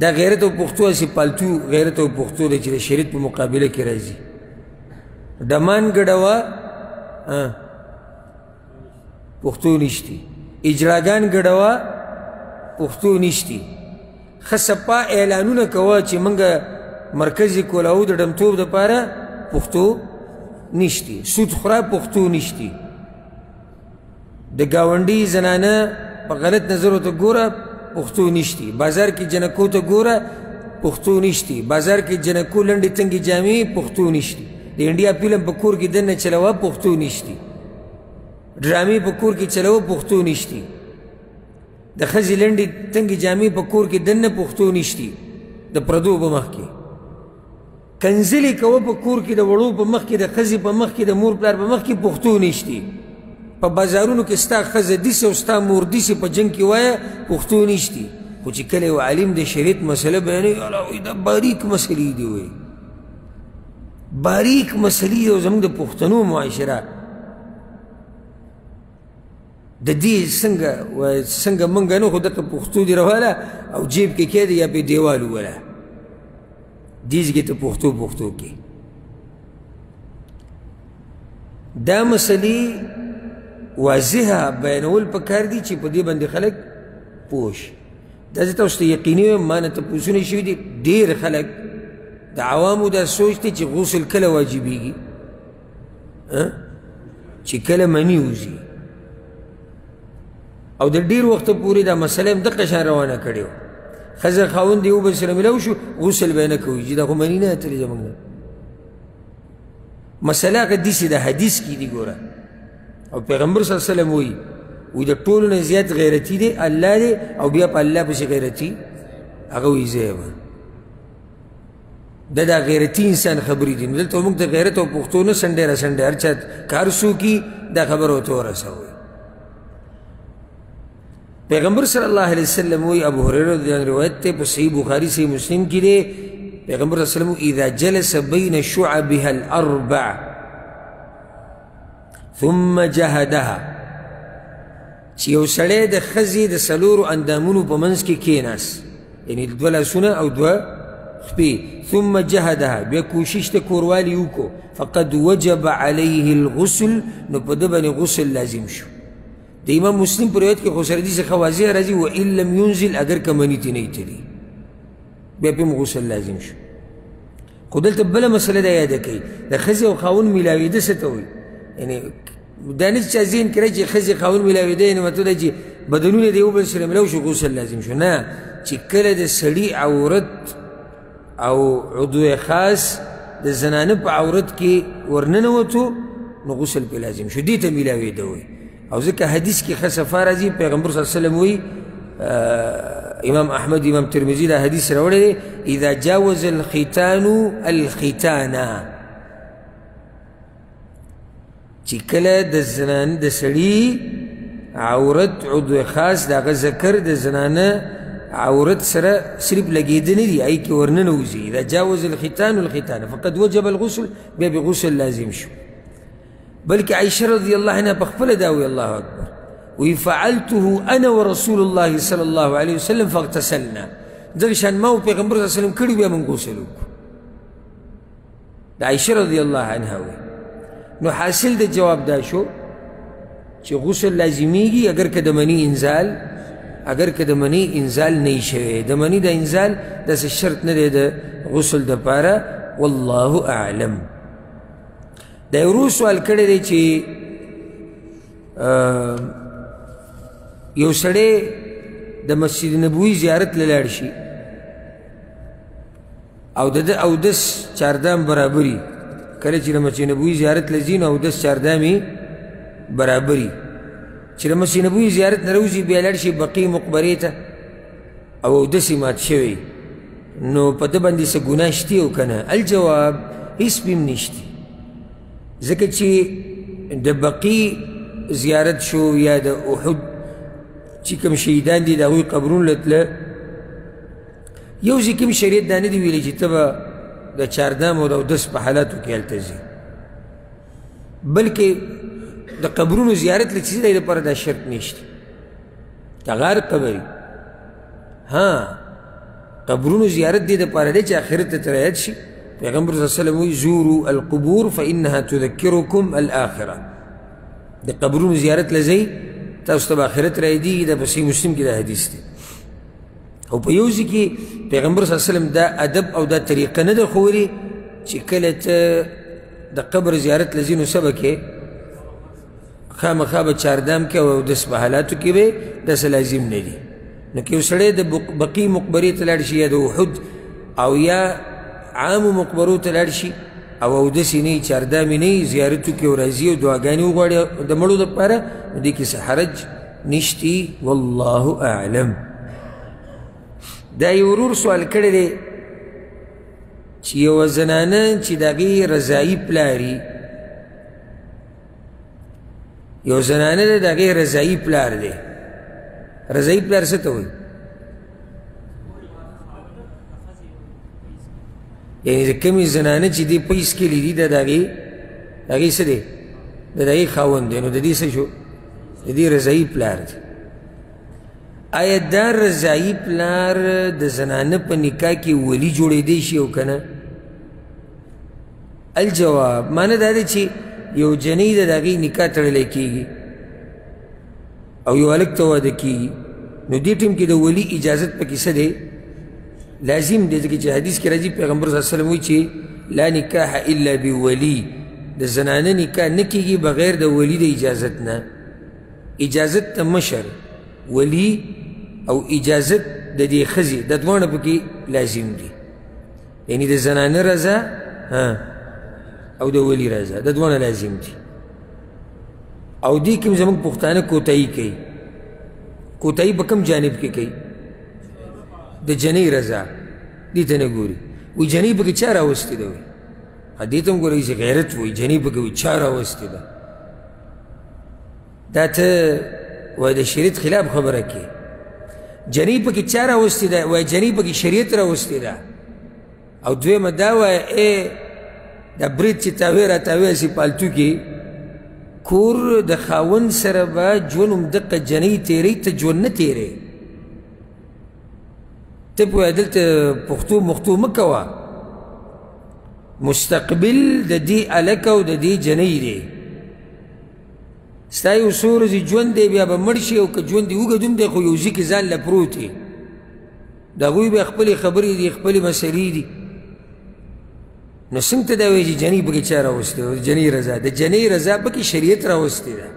دا غیرت او پښتو هسې پالتو غیرت او پښتو دی چې د شریعت په مقابله کې راځي ډمان ګډوه پښتو نشتی اجراګان ګډوه پښتو نشتی ښه سپا اعلانونه کوه چې موږ مرکزي کولاو د ډمتوب دپاره پښتو نشتی سود خوره پښتو نشتی د ګاونډي زنانه په غلط نظر ته ګوره پښتو نشتی بازار کې جنکو ته ګوره پښتو نشتی بازار کې جنکو لنډې تنګې جامې پښتو نشتی د انډیا فلم په کور کې دننه چلوه پښتو نشتی ډرامې په کور کې چلوه پښتو نشتی د ښځې لنډې تنګې جامې په کور کې دننه پښتو نشتی د پردو په مخ کې کنځلې کوه په کور کې د وړو په مخ کې د ښځې په مخ کې د مور پلار په مخ کې پښتو نشتی په بازارونو کې ستا ښځه دیسې او ستا مور دیسې په جنګ کې وایه پښتو نشتی خو چې کله یو عالم د شریعت مسله بیانوي الله وایي دا باریک مسلې دي وایي باریک مسلې او زموږ د پښتنو معاشره د دې څنګه وایي څنګه مونږ نه خو دته پښتو دې راواله او جیب کې کېدې یا په دیوال ووله دیزګې ته پښتو پښتو کې دا مسلې واضحه بیانول پکار دي چې په دې باندې خلک پوه شي دا زه تاسو ته یقیني وایم ما نه تپوسونه شوي دي ډېر خلک د عوامو دا سوچ دی چې غسل کله واجبېږي چې کله منی وځي او د ډیر وخت پورې دا مسله هم دقه شان روانه کړې وه ښځه خاوند یو بل سره ملاو شو غسل به یې نه کوي چې دا خو منی نه اتلې زموږ نه مسله هغه داسې د حدیث کې دي ګوره او پیغمبر صلی الله علیه وسلم وایي وایي د ټولو نه زیات غیرتي دی الله دی او بیا په الله پسې غیرتي هغه وایي زه یم دا دا غیرتی انسان خبرې دي نو دلته موږ د غیرت او پښتو نه سنډی را سنډی هر چا کار سو کی دا خبر ورته ورسوئ پیغمبر صلی الله علیه وسلم وی ابو هريره رضی الله روایت ته په صحیح بخاری صحیح مسلم کې دی پیغمبر صلی الله علیه وسلم اذا جلس بین شعبها الاربع ثم جهدها چې یو سړی د ښځې د څلورو اندامونو په منځ کې کېناست یعنې دوه لاسونه او دوه خپې ثم جهدها بیا کوشش ته کوروالي وکړو فقد وجب علیه الغسل نو په ده باندې غسل لازم شو د امام مسلم په روایت کې خو سردي څخه واضح راځي و ان لم ينزل اگر کمنی تی نه تلی بیا په غسل لازم شو خو دلته بله مسله دا یاده کوي د ښځې او خاوند میلاوېده څه ته وایي یعنې دا نه چا ذهن کې چې ښځې خاوند میلاوېده یعنې مطلب دا چې بدنونه د یو بل سره میلاو شو غسل لازم شو نه چې کله د سړي عورت او عضو خاص د زنانه په عورت کې ورننوتو نو غسل پې لازم شو دې ته میلاوېده وایي او ځکه حدیث کې ښه صفا راځي پیغمبر صلی الله علیه وسلم وایي امام احمد امام ترمذي دا حدیث راوړی دی اذا جاوز الختان الختانا چې کله د زنان د سړي عورت عضو خاص د هغه ذکر د زنانه عورت سره صرف لګېدلی دي هغې کې ورننه وځي اذا جاوز الختان الختان فقد وجب الغسل بیا به غسل لازم شو بلکې عائشه رضی الله عنها په خپل دا وی الله اکبر وی فعلته انا ورسول الله صلی الله علیه وسلم فاغتسلنا دغه شان ما او پیغمبر صلی الله علیه وسلم کړي بیا موږ غسل وکړو د عائشه رضی الله عنها وی نو حاصل د جواب دا شو چې غسل لازمیږي اگر که د منی انزال اگر که د منی انزال نه شوی د منی د انزال داسې شرط نه دی د غسل دپاره والله اعلم د ورو سوال کړی دی چې یو سړی د مسجد نبوي زیارت له لاړ شي او د ده اودس چاردام برابري کله چې د مسجد نبوي زیارت له ځي نو اودس چاردام یې برابري چې د مسجد نبوي زیارت نه راوځي بیا لاړ شي بقي مقبرې ته او اودسې مات شوی نو په ده باندې څه ګناه شتي او که نه الجواب هیڅ پیم نشتی ځکه چې د بقی زیارت شو یا د احد چې کوم شهیدان دي د هغوی قبرونو له تله یو ځي کوم شریعت دا نه دي ویلي چې ته به د چاردام او د اودس په حالاتو کې هلته ځي بلکې د قبرونو زیارت له څه ځای لپاره دا شرط نشته ته غار ته وایي ها قبرونو زیارت دې دپاره دی چې آخرت ته ترې یاد شي پیغمبر صلی الله علیه وسلم وایي زورو القبور فانها تذکرکم الاخره د قبرونو زیارت له ځای تاسو ته به آخرت رایادېږي دا په صحیح مسلم کې دا حدیث دی او په یو ځای کې پیغمبر صلی الله علیه وسلم دا ادب او دا طریقه نه ده ښوولې چې کله ته د قبر زیارت له ځینو سبه کې خامخا به چاردام کې او اودس په حالاتو کې به داسې لازم نه دي نو که یو سړی د بقي مقبرې ته لاړ شي یا د احد او یا عامو مقبرو ته لاړ شي او اودس یې نه وي چاردام یې نه وي زیارتو کې او راځي او دعاګانې وغواړي د مړو دپاره نو دې کې څه حرج نشتی والله اعلم دا یو ورور سوال کړی دی چې یوه زنانه چې د هغې رضایي پلاري یو زنانه ده د هغې رضایي پلار دی رضایي پلار څه ته وایي یعنې د کومې زنانه چې دې پیس کلي دي دا د هغې د هغې څه دی د د هغې خاوند دی نو د دې څه شو د دې رضایي پلار دی آیا دا رضایي پلار د زنانه په نکاح کې ولی جوړېدی شي او که نه الجواب معنی دا دی چې یو جنۍ ده د هغې نکاح تړلی کېږي او یو هلک ته واده کېږي نو دې ټیم کې د ولي اجازت پکې څه دی لازم دی ځکه چې حدیث کې راځي پیغمبر صلی الله علیه وسلم وایي چې لا نکاح الا بولی د زنانه نکاح نه کېږي بغیر د ولي د اجازت نه اجازت ته مشر ولی او اجازت د دې ښځې د دواړه پکې لازم دي یعنی د زنانه رضا او د ولی رضا د دواړه لازم دي او دې کې زموږ پښتانه کوتاهي کوي کوتاهي په کوم جانب کې کوي د جنۍ رضا دې ته نه ګوري وي جنۍ پکې چا راوستې ده وي دې ته هم ګورئ چې غیرت وایي جنۍ پکې وایي چا راوستې ده دا ته وای د شریعت خلاف خبره کې جنی پکې چا راوستې ده وای جنی پکې شریعت راوستې ده او دویمه دا وای ای دا برید چې تاوی را تاوی سي پالتو کې کور د خاوند سره به ژوند همدقه جنۍ تېرئ ته ژوند نه تېرئ ته پوهه دلته پښتو مختو مه کوه مستقبل د دې هلک او د دې جنۍ دی ستا یو څو ورځې ژوند دی بیا به مړ شي او که ژوند یې اوږد هم دی خو یو ځي کې ځان له پروت یې د هغوی بیا خپلې خبرې دي خپلې مسلې دي نو څنګه ته دا وایي چې جنۍ پکې چا راوستې ده جنۍ رضا د جنۍ رضا پکې شریعت راوستې ده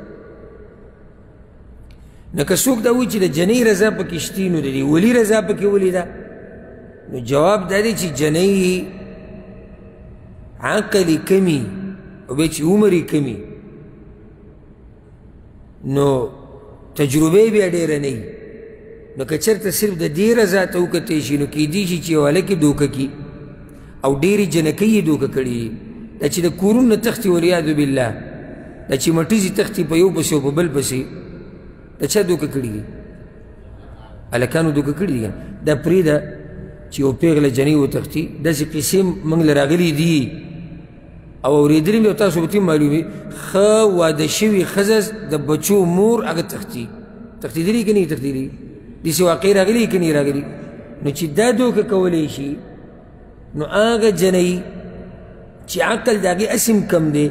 نو که څوک دا وایي چې د جنۍ رضا پکې شتي نو د دې ولي رضا پکې ولې ده نو جواب دا دی چې جنۍ عقل کمی او به چې عمر کمی نو تجربه بیا ډېره نه وي نو که چېرته صرف د دې رضا ته وکتی شي نو کیدی شي چې هلکې دوکه کي او ډېرې جنکۍ یې دوکه کړي دي دا چې د کورونو تښتي والعیاذ بالله دا چې مټیزې تښتي په یو پسې او په بل پسې د چا دوکه کړي دي هلکانو دوکه کړي دي دا پرېږده چې یو پېغله جنۍ وتښتي داسې قصې موږ له راغلي دي او اورېدلي مې او تاسو به ترې معلومي ښه واده شوي ښځه د بچو مور هغه تښتي تښتېدلي که نه تښتېدلي داسې واقع راغلي که نه راغلي نو چې دا دوکه کولی شي نو هغه جنۍ چې عقل د هغې اسم کم دی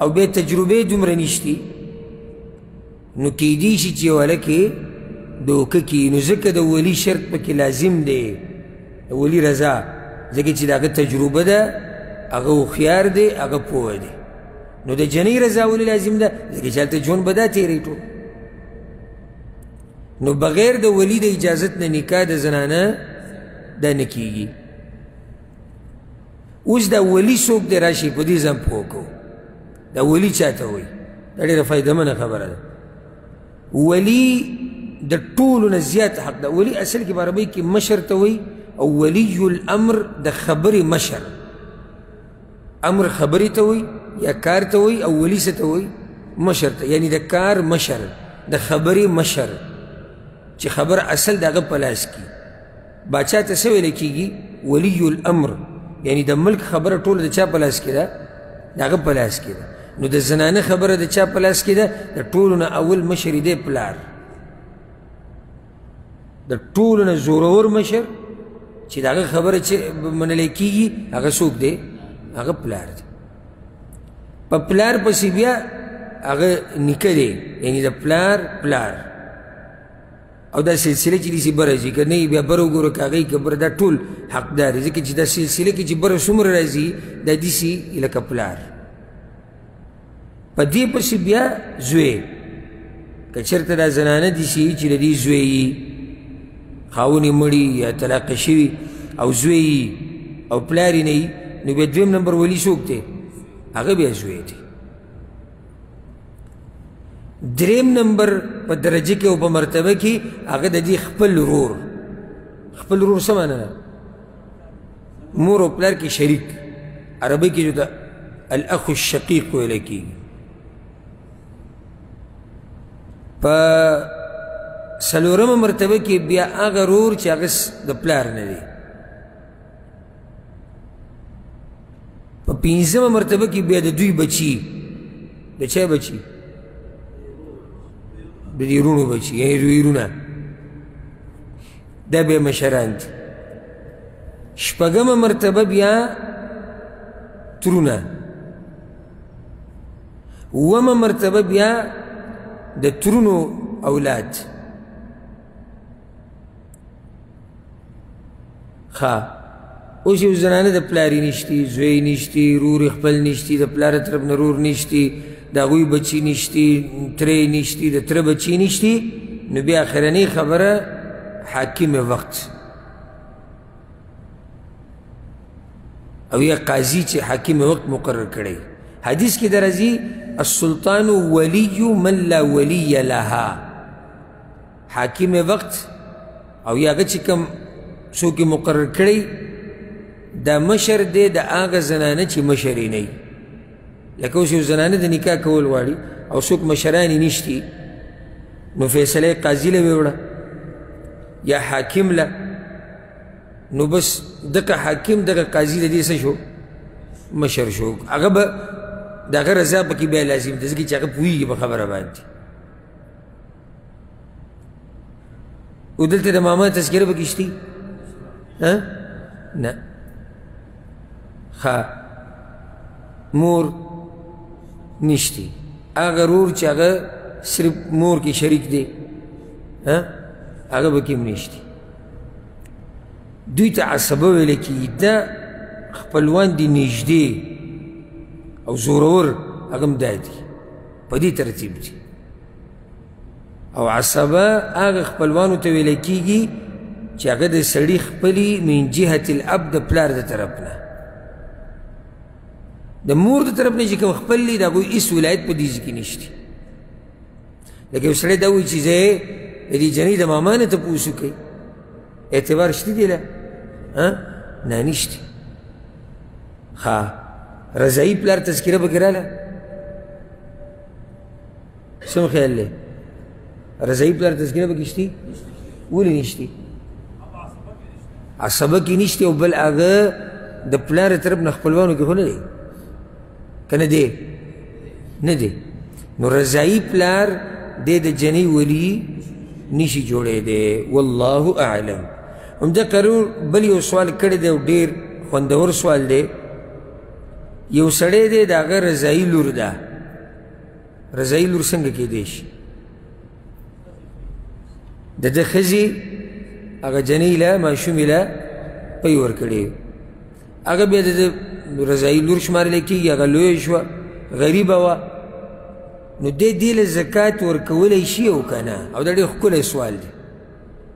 او بیا تجربه دومره نشتی نو کیدی شي چې ولکه دوکه کی نو ځکه د ولی شرط پکې لازم دی د ولی رضا ځکه چې د هغه تجربه ده هغه هوښیار دی هغه پوه دی نو د جنۍ رضا ولې لازم ده ځکه چې هلته ژوند به دا تېری ټول نو بغیر د ولی د اجازت نه نکاح د زنانه دا نه کیږي اوس دا ولی څوک دی راشي په دې ځان پوه کوو دا ولی چاته وایي دا ډېره فایدهمنه خبره ده ولی د ټولو نه زیات حق ده ولی اصل کې په عربۍ کې مشر ته وایي او ولی الامر د خبرې مشر امر خبرې ته وایي یا کار ته وایي او ولی څه ته وایي مشر ته یعنی د کار مشر د خبرې مشر چې خبر اصل د هغه په لاس کې باچا ته څه ویل کېږي ولی الامر یعنی د ملک خبره ټوله د چا په لاس کې ده د هغه په لاس کې ده نو د زنانه خبره د چا په لاس کې ده د ټولو نه اول مشر دی پلار د ټولو نه زورور مشر چې د هغه خبره چې منل کېږي هغه څوک دی هغه پلار دی په پلار پسې بیا هغه نیکه دی یعنی د پلار پلار او دا سلسله چې داسې بره ځي که نه یې بیا بره وګوره که هغه یې که بره دا ټول حقدار دي ځکه چې دا سلسله کې چې بره څومره راځي دا داسې لکه پلار په دې پسې بیا زوی که چېرته دا زنانه دي سي چې د دې زوی یي خاون یې مړي یا طلاقه شوي او زوی یي او پلار یې نه یي نو بیا دویم نمبر ولي څوک دی هغه بیا زوی دی دریم نمبر په درجه کې او په مرتبه کې هغه د دې خپل رور خپل رور څه معنی ده مور او پلار کې شریک عربي کې د الاخ الشقیق ویل کېږي په څلورمه مرتبه کې بیا هغه رور چې هغه د پلار نه دی په پنځمه مرتبه کې بیا د دوی بچي د چا بچي د دې وروڼو بچي یعنې دوی وروڼه دا بیا مشران دي شپږمه مرتبه بیا ترونه اوومه مرتبه بیا د ترونو اولاد ښه اوس یو زنانه د پلاری نشتی زوی نشتی رور خپل نشتی د پلار طرف نه رور نشتی د هغوی بچی نشتی ترې نشتی د تره بچی نشتی نو بیا اخرنۍ خبره حاکم وقت او یا قاضی چې حاکم وقت مقرر کړی حدیث کې درځي السلطان ولی من لا ولی لها حاکم وقت او یا هغه چې کوم څوک یې مقرر کړی دا مشر دی د هغه زنانه چې مشر یې نه لکه اوس یو زنانه د نکاح کول غواړي او څوک مشران یې نشتي نو فیصله یې قاضي له ویوړه یا حاکم له نو بس دغه حاکم دغه قاضي د دې څه شو مشر شو هغه به د هغه رضا پکې بیا لازم دی ځکه چې هغه پوهېږي په خبره باندې او دلته د ماما تذکره به کشتی نه ښه مور نشتی هغه رور چې هغه صرف مور کې شریک دی هغه به کې هم نشتی دوی ته عصبه ویل کېږي دا خپلوان دي نږدې او زورور هغه هم دا دي په دې ترتیب دي او عصبه هغه خپلوانو ته ویل کېږي چې هغه د سړي خپلي من جهت الاب د پلار د طرف نه د مور د طرف نه چې کوم خپل دی د هغوی هېڅ ولایت په دې ځي کې نشته لکه یو سړی دا وایي چې زه د دې جنۍ د ماما نه تپوس وکړئ اعتبار شته دی له نه نشته ها رضایی پلار تذکره پکې راغله سم خیال دی رضایی پلار تذکره پکې شتي ولې نشتي عصبه کې نشته او بل هغه د پلار طرف نه خپلوانو کې خو نه دی که نه دی نه دی نو رضایي پلار دی د جنۍ ولي نشي جوړېدی والله اعلم همدا کرور بل یو سوال کړی دی او ډېر خوندور سوال دی یو سړی دی د هغه رضایي لور ده رضایي لور څنګه کېدی شي د ده ښځې هغه جنۍ له ماشومې له پی ورکړی هغه بیا د رضایي لور شمارل کېږي هغه لویه شوه غریبه وه نو دی دې له زکات ورکولی شي او که نه او دا ډېر ښکلی سوال دی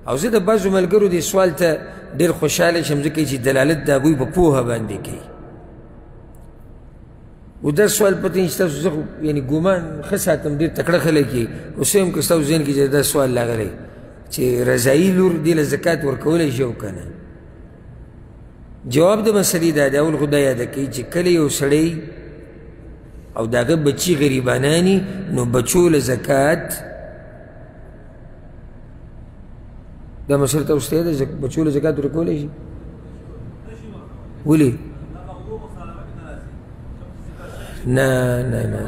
او زه د بعضو ملګرو دې سوال ته ډېر خوشحاله شم ځکه چې دلالت د هغوی په پوهه باندې کوي او دا سوال پته نشي ستاسو زه خو یعنې ګومان ښه ساتم ډېر تکړه خلک یې خو څه هم که ستاسو ذهن کې چې دا سوال راغلی چې رضایي لور دې له زکات ورکولی شي او که نه جواب د مسلې دا دی اول خو دا یاده کوي چې کله یو سړی او د هغه بچي غریبانانی نو بچو له زکات دا مسله ته اوسته ده بچو له زکات ورکولی شي ولې نه نه نه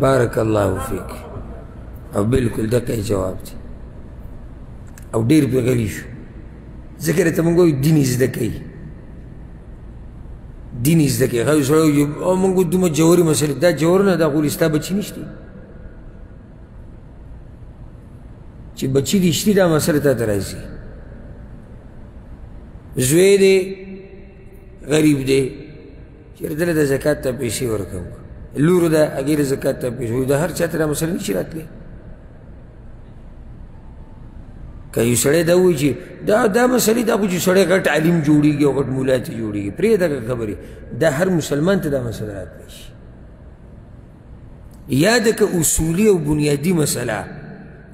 بارک الله فیک او بالکل دقیق جواب دی او ډیر په غلی شو ځکه راته مونږ وایو دین یې زده کوي دین یې زده کوي هغه سړی وایي او مونږ دومره جوهري مسلې دا جوهر نه دا خو ستا بچي نشته چې بچي دې شتي دا مسله تا ته راځي زوی دی غریب دی چېرې دله د زکات ته پیسې ورکوم لور ده هغې د زکات ته پیسې د هر چا ته دا مسله نشي راتلی که یو سړی دا وایي چې دا دا مسلې دا خو چې سړی غټ عالم جوړېږي او غټ مولا ته جوړېږي پرېږده که خبرې دا هر مسلمان ته دا مسله راتلی شي یاده که اصولي او بنیادي مسله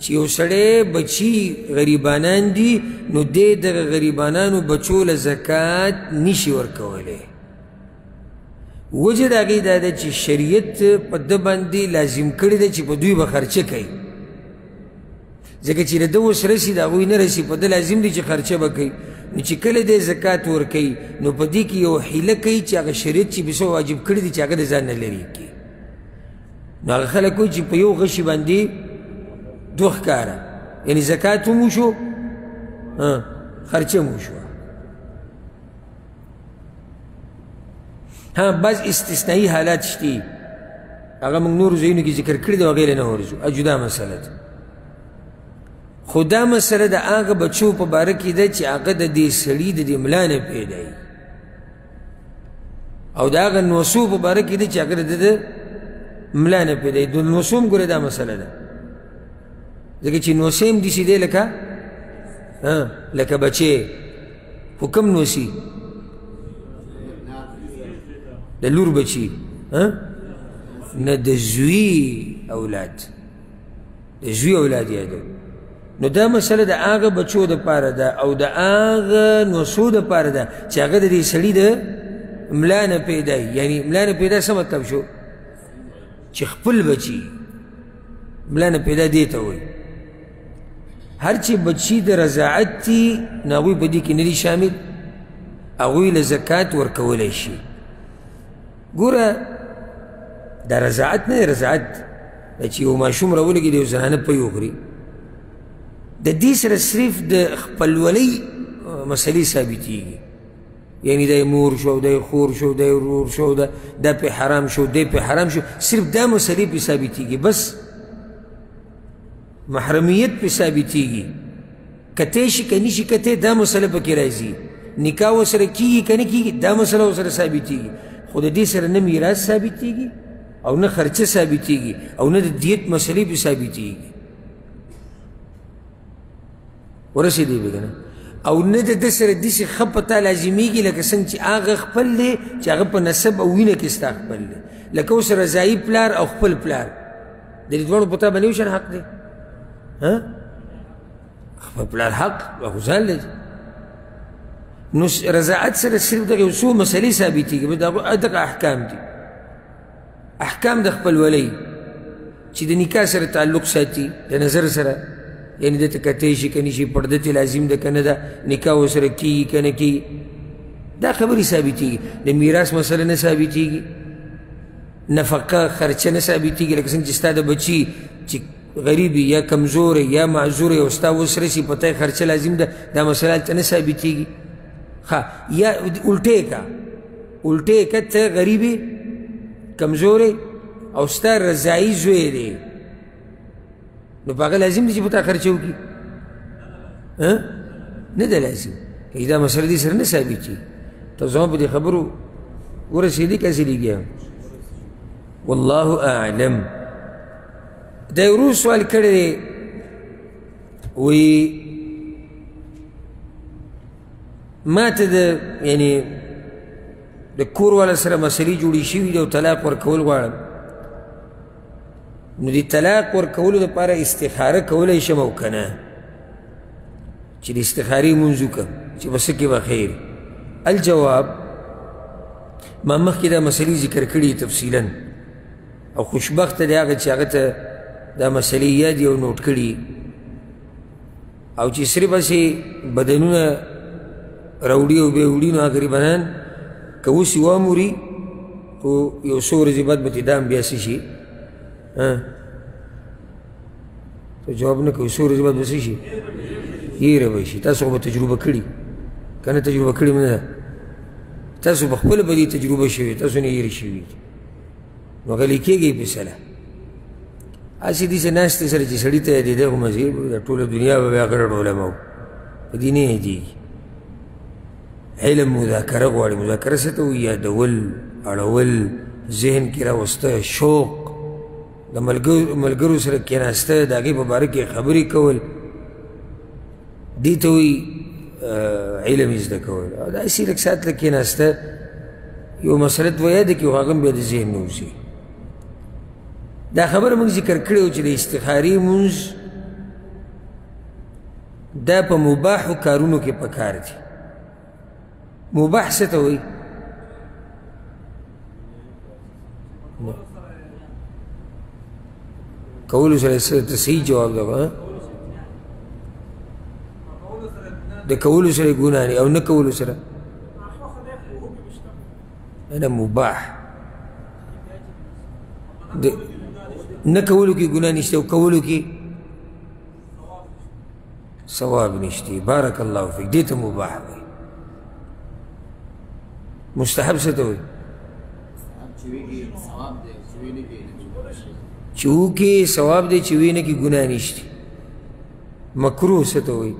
چې یو سړی بچي غریبانان دي نو دی دغه غریبانانو بچو له زکات نشي ورکولی وجه د هغې دا ده چې شریعت په ده باندې لازم کړی دی چې په دوی به خرچه کوي ځکه چې د اوس رسی د هغوی نه رسی په ده لازم دي چې خرچه به کوي نو چې کله دی زکات ورکوي نو په دې کې یو حیله کوي چې هغه شریعت چې بسو واجب کړي دي چې هغه د ځان نه لرې کړي نو هغه خلک وایي چې په یو غشي باندې دوه ښکاره یعنې زکات هم وشو خرچه هم وشوه ها بعض استثنایی حالات شته هغه موږ نور ځایونو کې ذکر کړي دي هغې له نه ورځو جدا مسله ده خو دا مسله د هغه بچو په باره کې ده چې هغه د دې سړي د دې ملا نه پیدا او د هغه نوسو په باره کې ده چې هغه د د ملا نه پیدا د نوسو هم ګوره دا مسله ده ځکه چې نوسې هم داسې دی لکه لکه بچې خو کم نوسی د لور بچی نه د زوی اولاد د زوی اولاد یادو نو دا مسله د هغه بچو د پاره ده او د هغه نوسو د پاره ده چې هغه د دې سړي د ملا نه پیدا یعنی ملا نه پیدا څه مطلب شو چې خپل بچي ملا نه پیدا دی ته وایي هر چې بچي د رضاعت دي نو هغوی په دې کې نه دي شامل هغوی له زکات ورکولی شي ګوره دا رضاعت نه دی رضاعت دا چې یو ماشوم راولګي د یو زنانه پی وخوري د دې سره صرف د خپلولۍ مسلې ثابتېږي یعنی دی مور شو دی خور شو دی ورور شو ده دا پې حرام شو دی پې حرام شو صرف دا مسلې پې ثابتېږي بس محرمیت پې ثابتېږي کتی شي که نشي کتی دا مسله پکې راځي نکاح ورسره کېږي که نه کېږي دا مسله ورسره ثابتېږي خو د دې سره نه میراث ثابتېږي او نه خرچه ثابتېږي او نه د دیت مسلې پې ثابتېږي ورسېدې به که نه او نه د ده سره داسې ښه په تا لازمېږي لکه څنګه چې هغه خپل دی چې هغه په نسب او وینه کې ستا خپل دی لکه اوس رضایي پلار او خپل پلار د دې دوړو پتا باندې وشن حق دی ها خپل پلار حق او ځان لږ نو رضاعت سره صرف دغه څو مسلې ثابتېږي به دغه دغه احکام دي احکام د خپل ولي چې د نکاح سره تعلق ساتي د نظر سره یعنی د تکتې شي کني شي پرده ته لازم ده کنه ده نکاح وسره کی کنه کی دا خبرې ثابتېږي د میراث مسله نه ثابتېږي نفقه خرچه نه ثابتېږي لکه څنګه چې ستا د بچي چې غریب یا کمزور یا معذور او ستا وسره شي په ته خرچه لازم ده دا مسله هلته نه ثابتېږي ښه یا الټې کا الټې که ته غریب کمزور او ستا رضایي زوی دی نو په هغه لازم دي چې په تا خرچه وکړي نه ده لازم که دا مسله دې سره نه ثابت شي ته زما په دې خبرو ورسېدې که سېدېږي والله اعلم دا یو روز سوال کړی دی وی ما ته د یعنی د کور والا سره مسلې جوړې شوي دي او طلاق ورکول غواړم نو د طلاق ورکولو دپاره استخاره کولی شم او که نه چې د استخارې لمونځ وکړم چې په څه کې به خیر الجواب ما مخکې دا مسلې ذکر کړي تفصیلا او خوشبخته دی هغه چې هغه ته دا مسلې یادې او نوټ کړي او چې سرې بسې بدنونه راوړي او بیا وړي نو غریبانان که اوس یې واموري خو یو څو ورځې بعد به چې دام بیا څه شي ته جواب نه کوي څو ورځې بعد به څه شي یېره به شي تاسو خو به تجربه کړي که نه تجربه کړې نه ده تاسو به خپله به دې تجربه شوې تاسو نه یېرې شوي نو غلي کېږي په سره هسې دي چې ناستې سره چې سړي ته یادېدی خو مذهب د ټوله دنیا به بیا ګډ علما وو په دې نه یادېږي علم مذاکره غواړي مذاکره څه ته وایي یادول اړول ذهن کې راوسته شوق د ملګرو سره کېناسته د هغې په باره کې خبرې کول دي ته وي علم زده کول او داسې لږ ساعت لږ کېناسته یو مسله دوه یاده کړي خو هغه هم بیا د ذهن نه وځي دا خبره موږ ذکر کړې وو چې د استخارې مونځ دا په مباحو کارونو کې پکار دي مباح څه ته وایي کولو سره ته صحیح جواب ده د کولو سره ګناه نه او نه کولو سره انا مباح د نه کولو کې ګناه نشته او کولو کې ثواب نشتی بارک الله فیک دې ته مباح وي مستحب څه ته وي چې وکړي ثواب دی چې وینه کې ګناه نشته مکروه څه ته وایي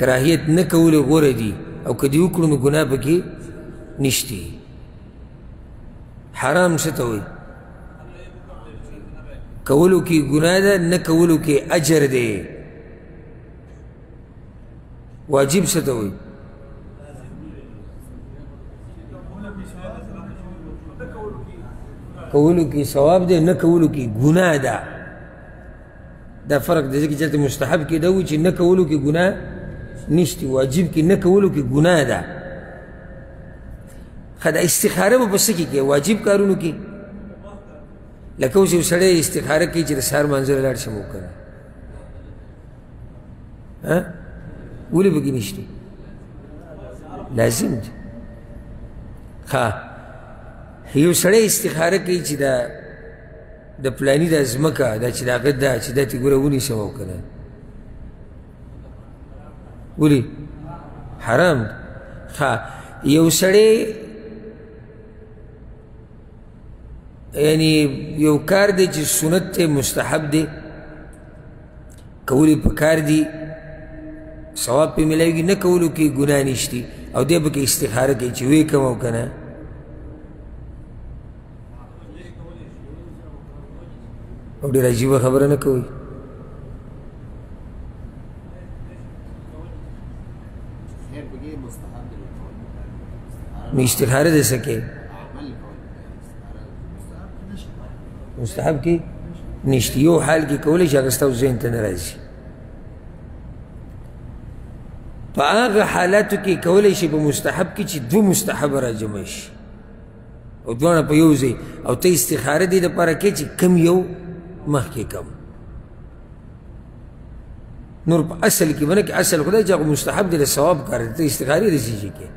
کراهیت نه کول غوره دي او که دې وکړو نو ګناه پکې نشته حرام څه ته وایي کولو کې ګناه ده نه کولو کې اجر دی واجب څه ته وایي کولو کې ثواب دی نه کولو کې ګناه ده دا فرق د ذکر چرته مستحب کې دا و چې نه کولو کې ګناه نشته واجب کې نه کولو کې ګناه ده خو دا استخاره به په څه کې کوې واجب کارونو کې لکه اوس یو سړی استخاره کوي چې د سهار منظر لاړ شم وکړه ولې پکې نشته لازم دی ښه یو سړی استخاره کوي چې دا د پلانی د ځمکه دا چې د هغه دا چې دا ترې ګوره ونیسم او که نه ولي حرام ښه یو سړی یعنی یو کار دی چې سنت دی مستحب دی کولی په کار دی ثواب پې ملاویږي نه کولو کې ګناه نشتی او دی پکې استخاره کوي چې ویې کوم او که نه او ډېر عجیبه خبره نه کوي نو استخاره دې سکے مستحب کې نشته یو حال کې کولای شي هغه ستاسو ذهن ته نه راځي په هغه حالاتو کې کولای شي په مستحب کې چې دوه مستحب راجمع شي او دواړه په یو ځای او ته استخاره دې لپاره کې چې کم یو مخکې کوم نور په اصل کې ونه کې اصل خدای چې هغه مستحب دی له ثواب کار دی ته استخارې رسي چې کې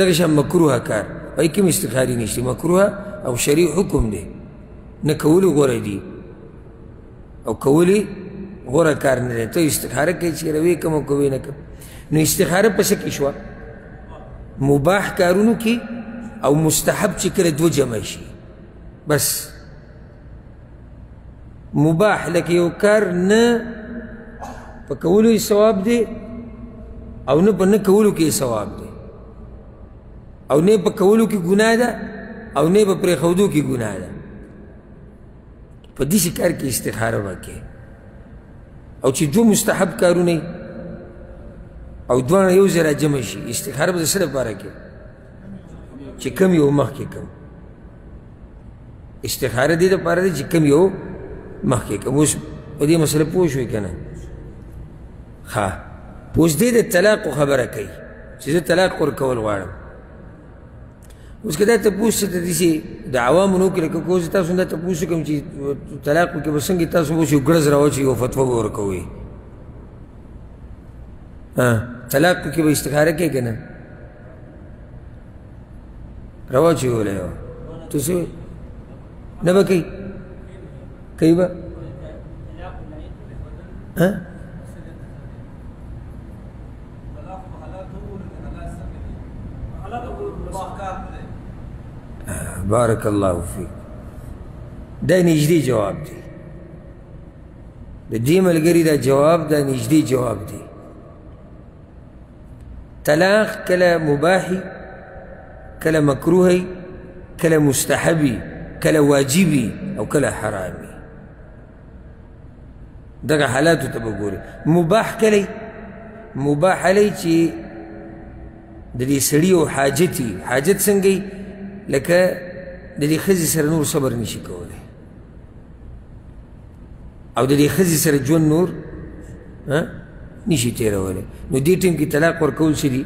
دغه شان مکروه کار پای کې استخارې نشته مکروه او شریع حکم دی نه کول غوره دي او کولی غوره کار نه دی ته استخاره کوي چې روي کوم او کوي نه کوم نو استخاره په څه کې شوه مباح کارونو کې او مستحب چې کله دوه جمع شي بس مباح لکه یو کار نه په کولو یې ثواب دی او نه په نه کولو کې یې ثواب دی او نه په کولو کې ګناه ده او نه په پرېښودو کې ګناه ده په داسې کار کې استخاره به کوې او چې دوه مستحب کارونه او دواړه یو ځای راجمع شي استخاره به د څه لپاره کوې چې کم یو مخکې کم استخاره دې لپاره دی چې کم یو مخکې کم اوس په دې مسله پوه شوې که نه ښه اوس دې د طلاقو خبره کوي چې زه طلاق ورکول غواړم اوس که دا تپوس څه ته داسې د عوامو نه وکړي که کوز تاسو دا تپوس وکړم چې طلاق وکړي به څنګه تاسو به اوس یو ګړز راواچوي یو فتوا به ورکوئ طلاق وکړي به استخاره کوي که نه رواچوي وله یو ته څه نه به کوي کوي به ها بارک الله فیک دا نږدې جواب دی د دې ملګري دا جواب دا نږدې جواب دی طلاق کله مباحي کله مکروهي کله مستحبي کله واجبي او کله حرامي دغه حالاتو ته به ګوري مباح کلی مباح علی چې د دې سړي او حاجت وي حاجت څنګه وي لکه د دې ښځې سره نور صبر نشي کولی او د دې ښځې سره ژوند نور نشي تېرولی نو دې ټیم کې طلاق ورکول څه دي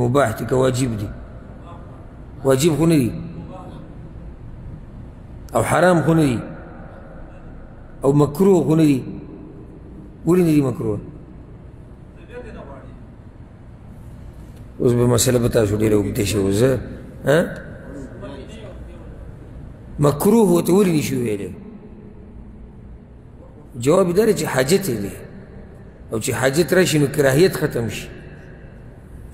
مباح دي که واجب دي واجب خو نه دي او حرام خو نه دي او مکروه خو نه دي ولې نه دي مکروه اوس به مسله به تاسو ډېره اوږده شي اوس مکروه ورته ولې نه شي ویلی جواب دا چې حاجت یې دی او چې حاجت راشي نو کراهیت ختم شي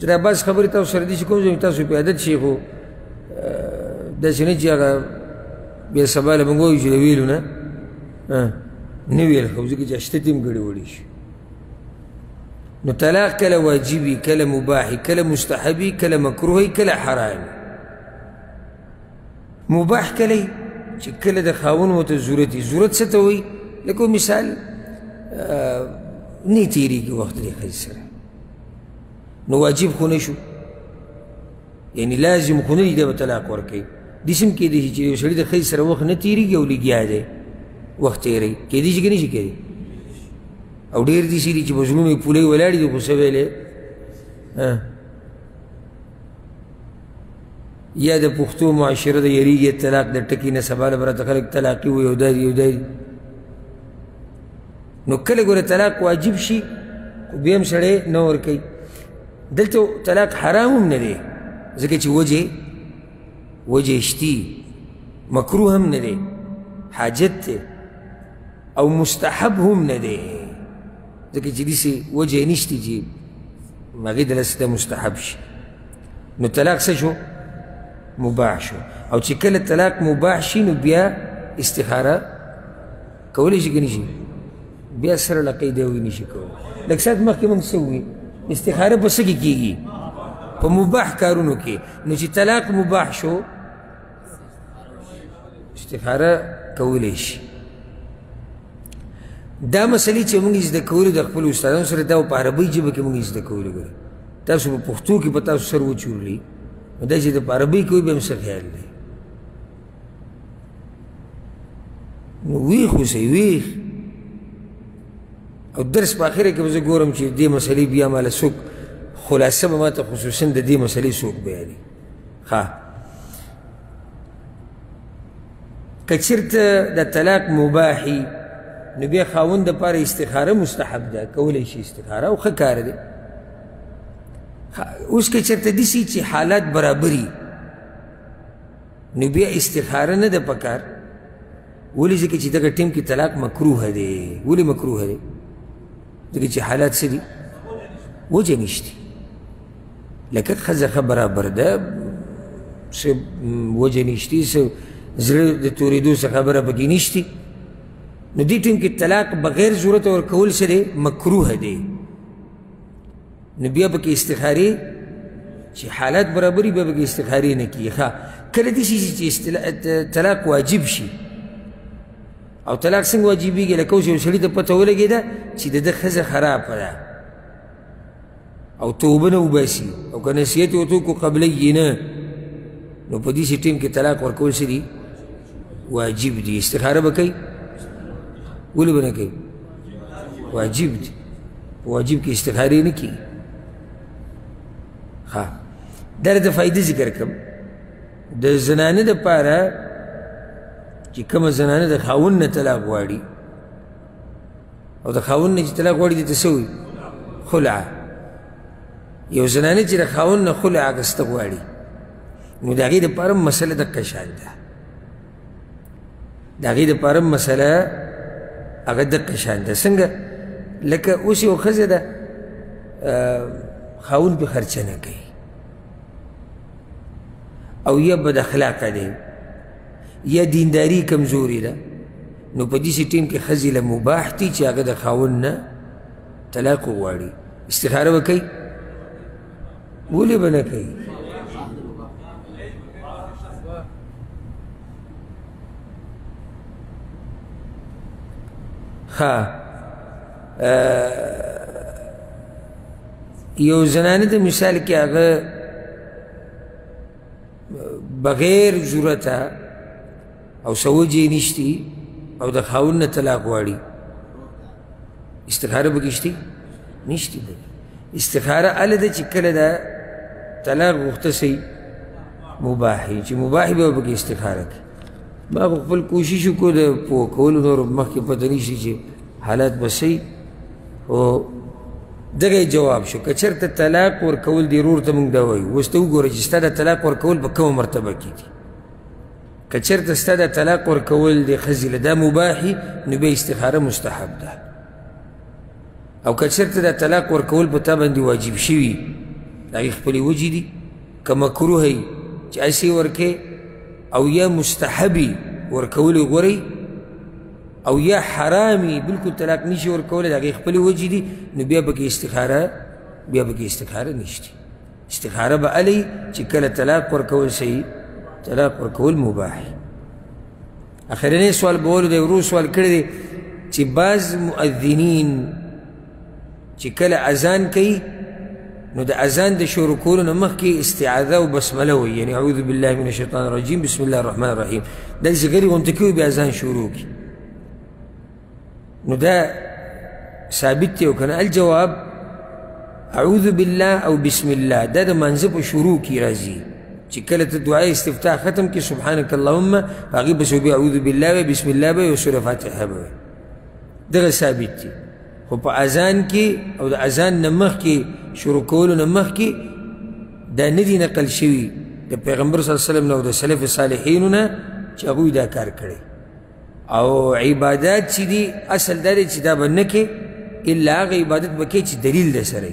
چې دا بس خبرې تاسو سره دي چې کوم ځای تاسو په عادت شي خو داسې نه چې هغه بیا سبا له موږ وایو چې د ویلو نه نه ویل خو ځکه چې اشته تیم ګړې وړي شي نو طلاق کله واجبي کله مباحي کله مستحبي کله مکروهي کله حرامي مباح کلی چې کله د خاون ورته ضرورت وي ضرورت څه ته وایي لکه مثال نه تېرېږي وخت د ښځې سره نو واجب خو نه شو یعنی لازم خو نه دي دی به طلاق ورکوي داسې هم کېدای شي چې یو سړي د ښځې سره وخت نه تېرېږي او لګیا دی وخت تېروي کېدای شي که نه شي کېدای او ډېر داسې دي چې په زړونو یې پولۍ ولاړې دي خو څه ویلی یا د پښتو معاشره د یریږي طلاق د ټکي نه سبا له برته خلک طلاقي وي او دا دي او دا دي نو کله ګوره طلاق واجب شي خو بیا هم سړی نه ورکوي دلته طلاق حرام هم نه دی ځکه چې وجه وجه شتي مکروه هم نه دی حاجت دی او مستحب هم نه دی ځکه چې داسې وجه نشته چې هغې دلته مستحب شي نو طلاق څه شو مباح شو او چې کله طلاق مباح شي نو بیا استخاره کولی شي که نه شي بیا سره له قیده وي نه شي کولی لږ ساعت مخکې موږ څه ووي استخاره په څه کې کېږي په مباح کارونو کې نو چې طلاق مباح شو استخاره کولی شي دا مسلې چې موږ زده کولو د خپل استادانو سره دا په عربۍ ژبه کې موږ زده کولو ګوره تاسو په پښتو کې په تاسو سر وچورلي نو دا چې د په عربۍ کوي به هم څه خیال دی نو ویښ اوسئ ویښ او درس په اخره کې به زه ګورم چې دې مسلې بیا ماله څوک خلاصه به ما ته خصوصا د دې مسلې څوک بیانوي ها کچرته د طلاق مباحي نو بیا خاوند لپاره استخاره مستحب ده کولی شي استخاره او ښه کار دی اوس که چېرته داسې چې حالات برابري نو بیا استخاره نه ده پکار ولې ځکه چې دغه ټیم کې طلاق مکروه دی ولې مکروه دی ځکه چې حالات څه دي وجه نشته لکه ښځه ښه برابر ده څه وجه نشته څه زړه د تورېدو څه خبره پکې نشته نو دې ټیم کې طلاق بغیر ضرورت ورکول څه دی مکروه دی نو بیا پکې استخارې چې حالات برابري بیا پکې استخارې نه کیږي ښه کله داسې چې طلاق واجب شي او طلاق څنګه واجبېږي لکه اوس یو سړي ته پته ولګېده چې د ده ښځه خرابه ده او توبه نه وباسي او که نصیحت یې ورته وکړو قبلوي یې نه نو په داسې ټیم کې طلاق ورکول څه دي واجب دي استخاره به کوي ولې به نه کوي واجب دي په واجب کې استخارې نه کېږي ها دا د فایدې ذکر کړم د زنانه د پاره چې کوم زنانه د خاون نه طلاق غواړي او د خاون نه چې طلاق غواړي د تسوي خلع یو زنانه چې د خاون نه خلع اګست غواړي نو د هغې د پاره مسله د قشان ده د هغې د پاره مسله هغه د قشان ده څنګه لکه اوس یو ښځه ده خاون په خرچه نه کوي او یا بد اخلاقه دی یا دینداری کمزوري ده نو په داسې ټیم کې ښځې له مباح دي چې هغه د خاوند نه طلاق وغواړي استخاره به کوي ولې به نه کوي ها آه یو زنانه د مثال کې هغه بغیر جرته او سوجې نشتی او د خاون نه طلاق غواړي استخاره به کېشتي نشتی به استخاره هله ده چې کله ده طلاق غوښته سي مباح وي چې مباح به پکې استخاره کوي ما خو خپل کوشش وکړو د پوه کولو نور مخکې پته نشي چې حالات به صحیح او دغه جواب شو که چېرته طلاق ورکول دی رور ته موږ دا وایو اوس ته وګوره چې ستا د طلاق ورکول په کومه مرتبه کې دي که چېرته ستا د طلاق ورکول دی ښځې له دا مباحي نو بیا استخاره مستحب ده او که چېرته د طلاق ورکول په تا باندې واجب شوي د هغې خپلې وجې دي که مکروه یي چې هسې ورکې او یا مستحبي ورکول یې غوره او یا حرامي بالکل طلاق نشي ورکولی د هغې خپلې وجې دي نو بیا پکې استخاره بیا پکې استخاره نشته استخاره به هلې چې کله طلاق ورکول سي طلاق ورکول مباح اخرنی سوال به ولو دی ورو سوال کړی دی چې بعض مؤذنین چې کله اذان کوي نو د اذان د شروع کولو نه مخکې استعاذه او بسمله وایي یعنې اعوذ بالله من الشیطان الرجیم بسم الله الرحمن الرحیم داسې ګرې غونته کوي بیا اذان شروع کړي نو دا ثابت دی او که نه الجواب اعوذ بالله او بسم الله دا د منځه په شروع کې راځي چې کله ته دعای استفتاح ختم کې سبحانک اللهم هغې پسې بیا اعوذ بالله وایي بسم الله به وایي او سوره فاتحه به وایي دغه ثابت دي خو په اذان کې او د اذان نه مخکې شروع کولو نه مخکې دا نه دي نقل شوي د پیغمبر صلی الله علیه وسلم نه او د سلف صالحینو نه چې هغوی دا کار کړی او عبادات چې دي اصل دا دی چې دا به نه کې الا هغه عبادت به کې چې دلیل د سره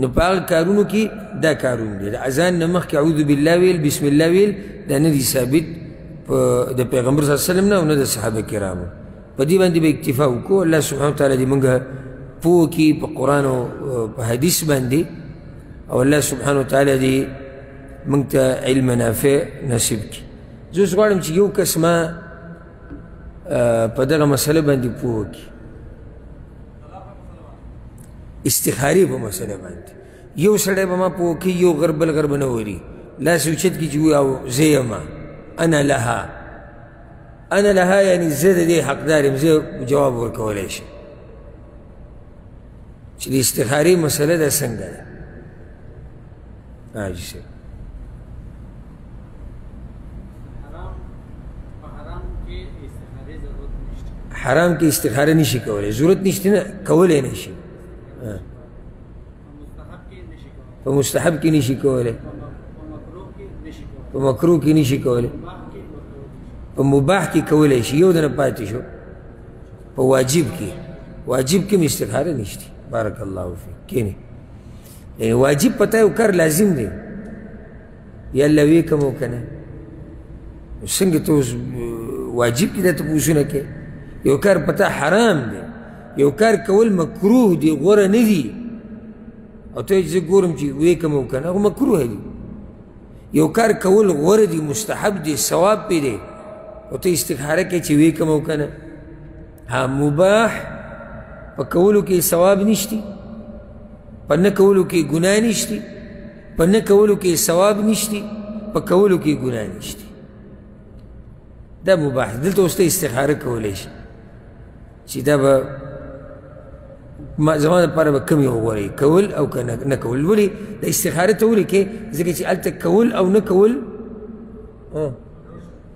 نو په هغه کارونو کې دا کارونه دي د اذان نه مخکې اعوذ بالله ویل بسم الله ویل دا نه دي ثابت د پیغمبر صلی الله علیه وسلم نه او نه د صحابه کرامو په دې باندې به اکتفا وکړو الله سبحانه وتعالی دې موږ پوه کړي په قرآن او په حدیث باندې او الله سبحانه وتعالی دې موږ ته علم نافع نصیب کړي زه اوس غواړم چې یو کس ما په دغه مسله باندې پوه کړي استخاری په مسله باندې یو سړی به ما پوه کوي یو غر بل غر به نه وري لاس یې اوچت کړي چې وایو زه یم انا لها انا لها یعنې زه د دې حقدار یم زه جواب ورکولی شم چې د استخارې مسله ده څنګه ده حاجي صاحب حرام کې استخاره نشي کولای ضرورت نشته نه کولای نشي په مستحب کې نشي کولای په مکروه کې نشي کولای په مباح کې کولای شي یو دنه پاتې شو په واجب کې واجب کې استخاره نشته بارک الله فیک کینه یعنی واجب پته یو کار لازم دی یاله وی کوم کنه څنګه ته اوس واجب دي ته پوښونه کې یو کار پتا حرام دی یو کار کول مکروه دی غوره نه دی او ته چې ګورم چې وی کوم کنه هغه مکروه دی یو کار کول غوره دی مستحب دی ثواب پی دی او ته استخاره کې چې وی کوم کنه ها مباح په کولو کې ثواب نشتی په نه کولو کې ګناه نشتی په نه کولو کې ثواب نشتی په کولو کې ګناه نشتی دا مباح دلته اوس ته استخاره کولی شي چې دا به زما لپاره به کوم یو غوره کول او که نه کول ولې د استخاره ته ولې کې ځکه چې هلته کول او نه کول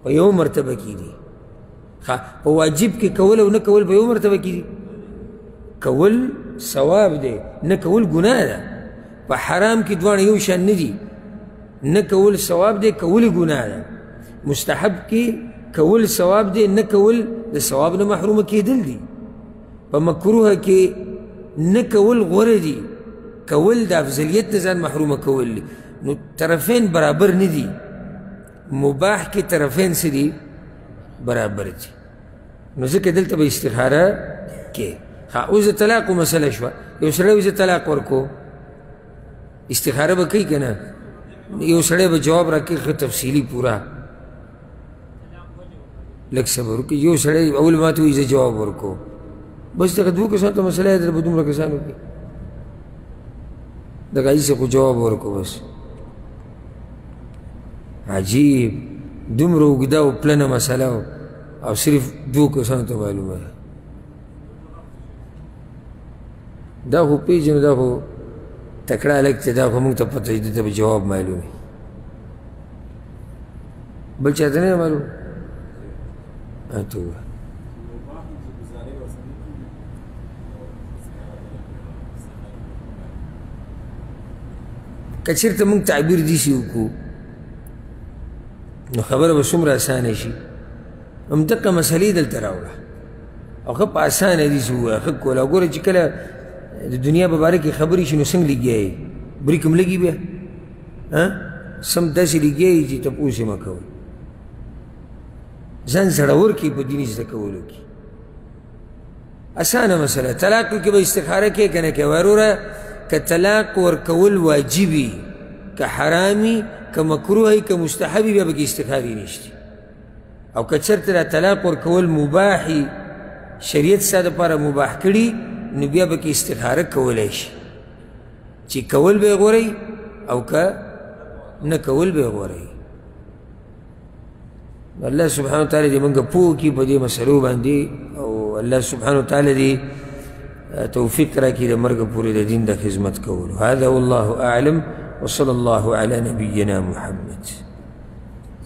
په یو مرتبه کې دي ښه په واجب کې کول او نه کول په یو مرتبه کې دي کول ثواب دی نه کول ګناه ده په حرام کې دواړه یو شان نه دي نه کول ثواب دی کول ګناه ده مستحب کې کول ثواب دی نه کول د ثواب نه محروم کېدل دي په مکروه کې نه کول غوره دي کول د افضلیت نه ځان محرومه کول دي نو طرفین برابر نه دي مباح کې طرفین څه دي برابر دي نو ځکه دلته به استخاره کې ها اوس د طلاقو مسله شوه یو سړی اوس طلاق ورکو استخاره به کوي که نه یو سړی به جواب راکړي ښه تفصیلي پوره لږ صبر وکړي یو سړی اول ما ته وایي زه جواب ورکو بس دغه دوو کسانو ته مسله یې په دومره کسانو کې دغه ایسې خو جواب ورکو بس عجیب دومره اوږده او پلنه مسله او صرف دوو کسانو ته معلومه ده دا خو پېژنو دا خو تکړه هلک چې دا خو موږ ته پته دي ته به جواب معلوم وي بل چا ته نه معلوم ته ووایه که چېرته موږ تعبیر داسې وکړو نو خبره به څومره اسانه شي همدغه مسلې دلته راوړه او ښه په اسانه داسې ووایه ښه کوله ګوره چې کله د دنیا په باره کې خبرې شي نو څنګه لګیا یې بریک هم لګي بیا سم داسې لګیا یې چې تپوس یې مه کوئ ځان زړور کړي په دیني زده کولو کې اسانه مسله طلاق کې به استخاره کې کنه کې وروره که طلاق ورکول واجبي که حرامي که مکروه که مستحبي بیا به کې استخاري نشته او که چرته دا طلاق ورکول مباحي شریعت سره لپاره مباح کړي نو بیا به کې استخاره کولای شي چې کول به غوري او که نه کول به غوري الله سبحانه وتعالی دې موږ پوه کړي په دې مسلو باندې او الله سبحانه وتعالی دې توفیق راکړي د مرګ پورې د دین د خدمت کولو هذا والله اعلم وصلى الله على نبينا محمد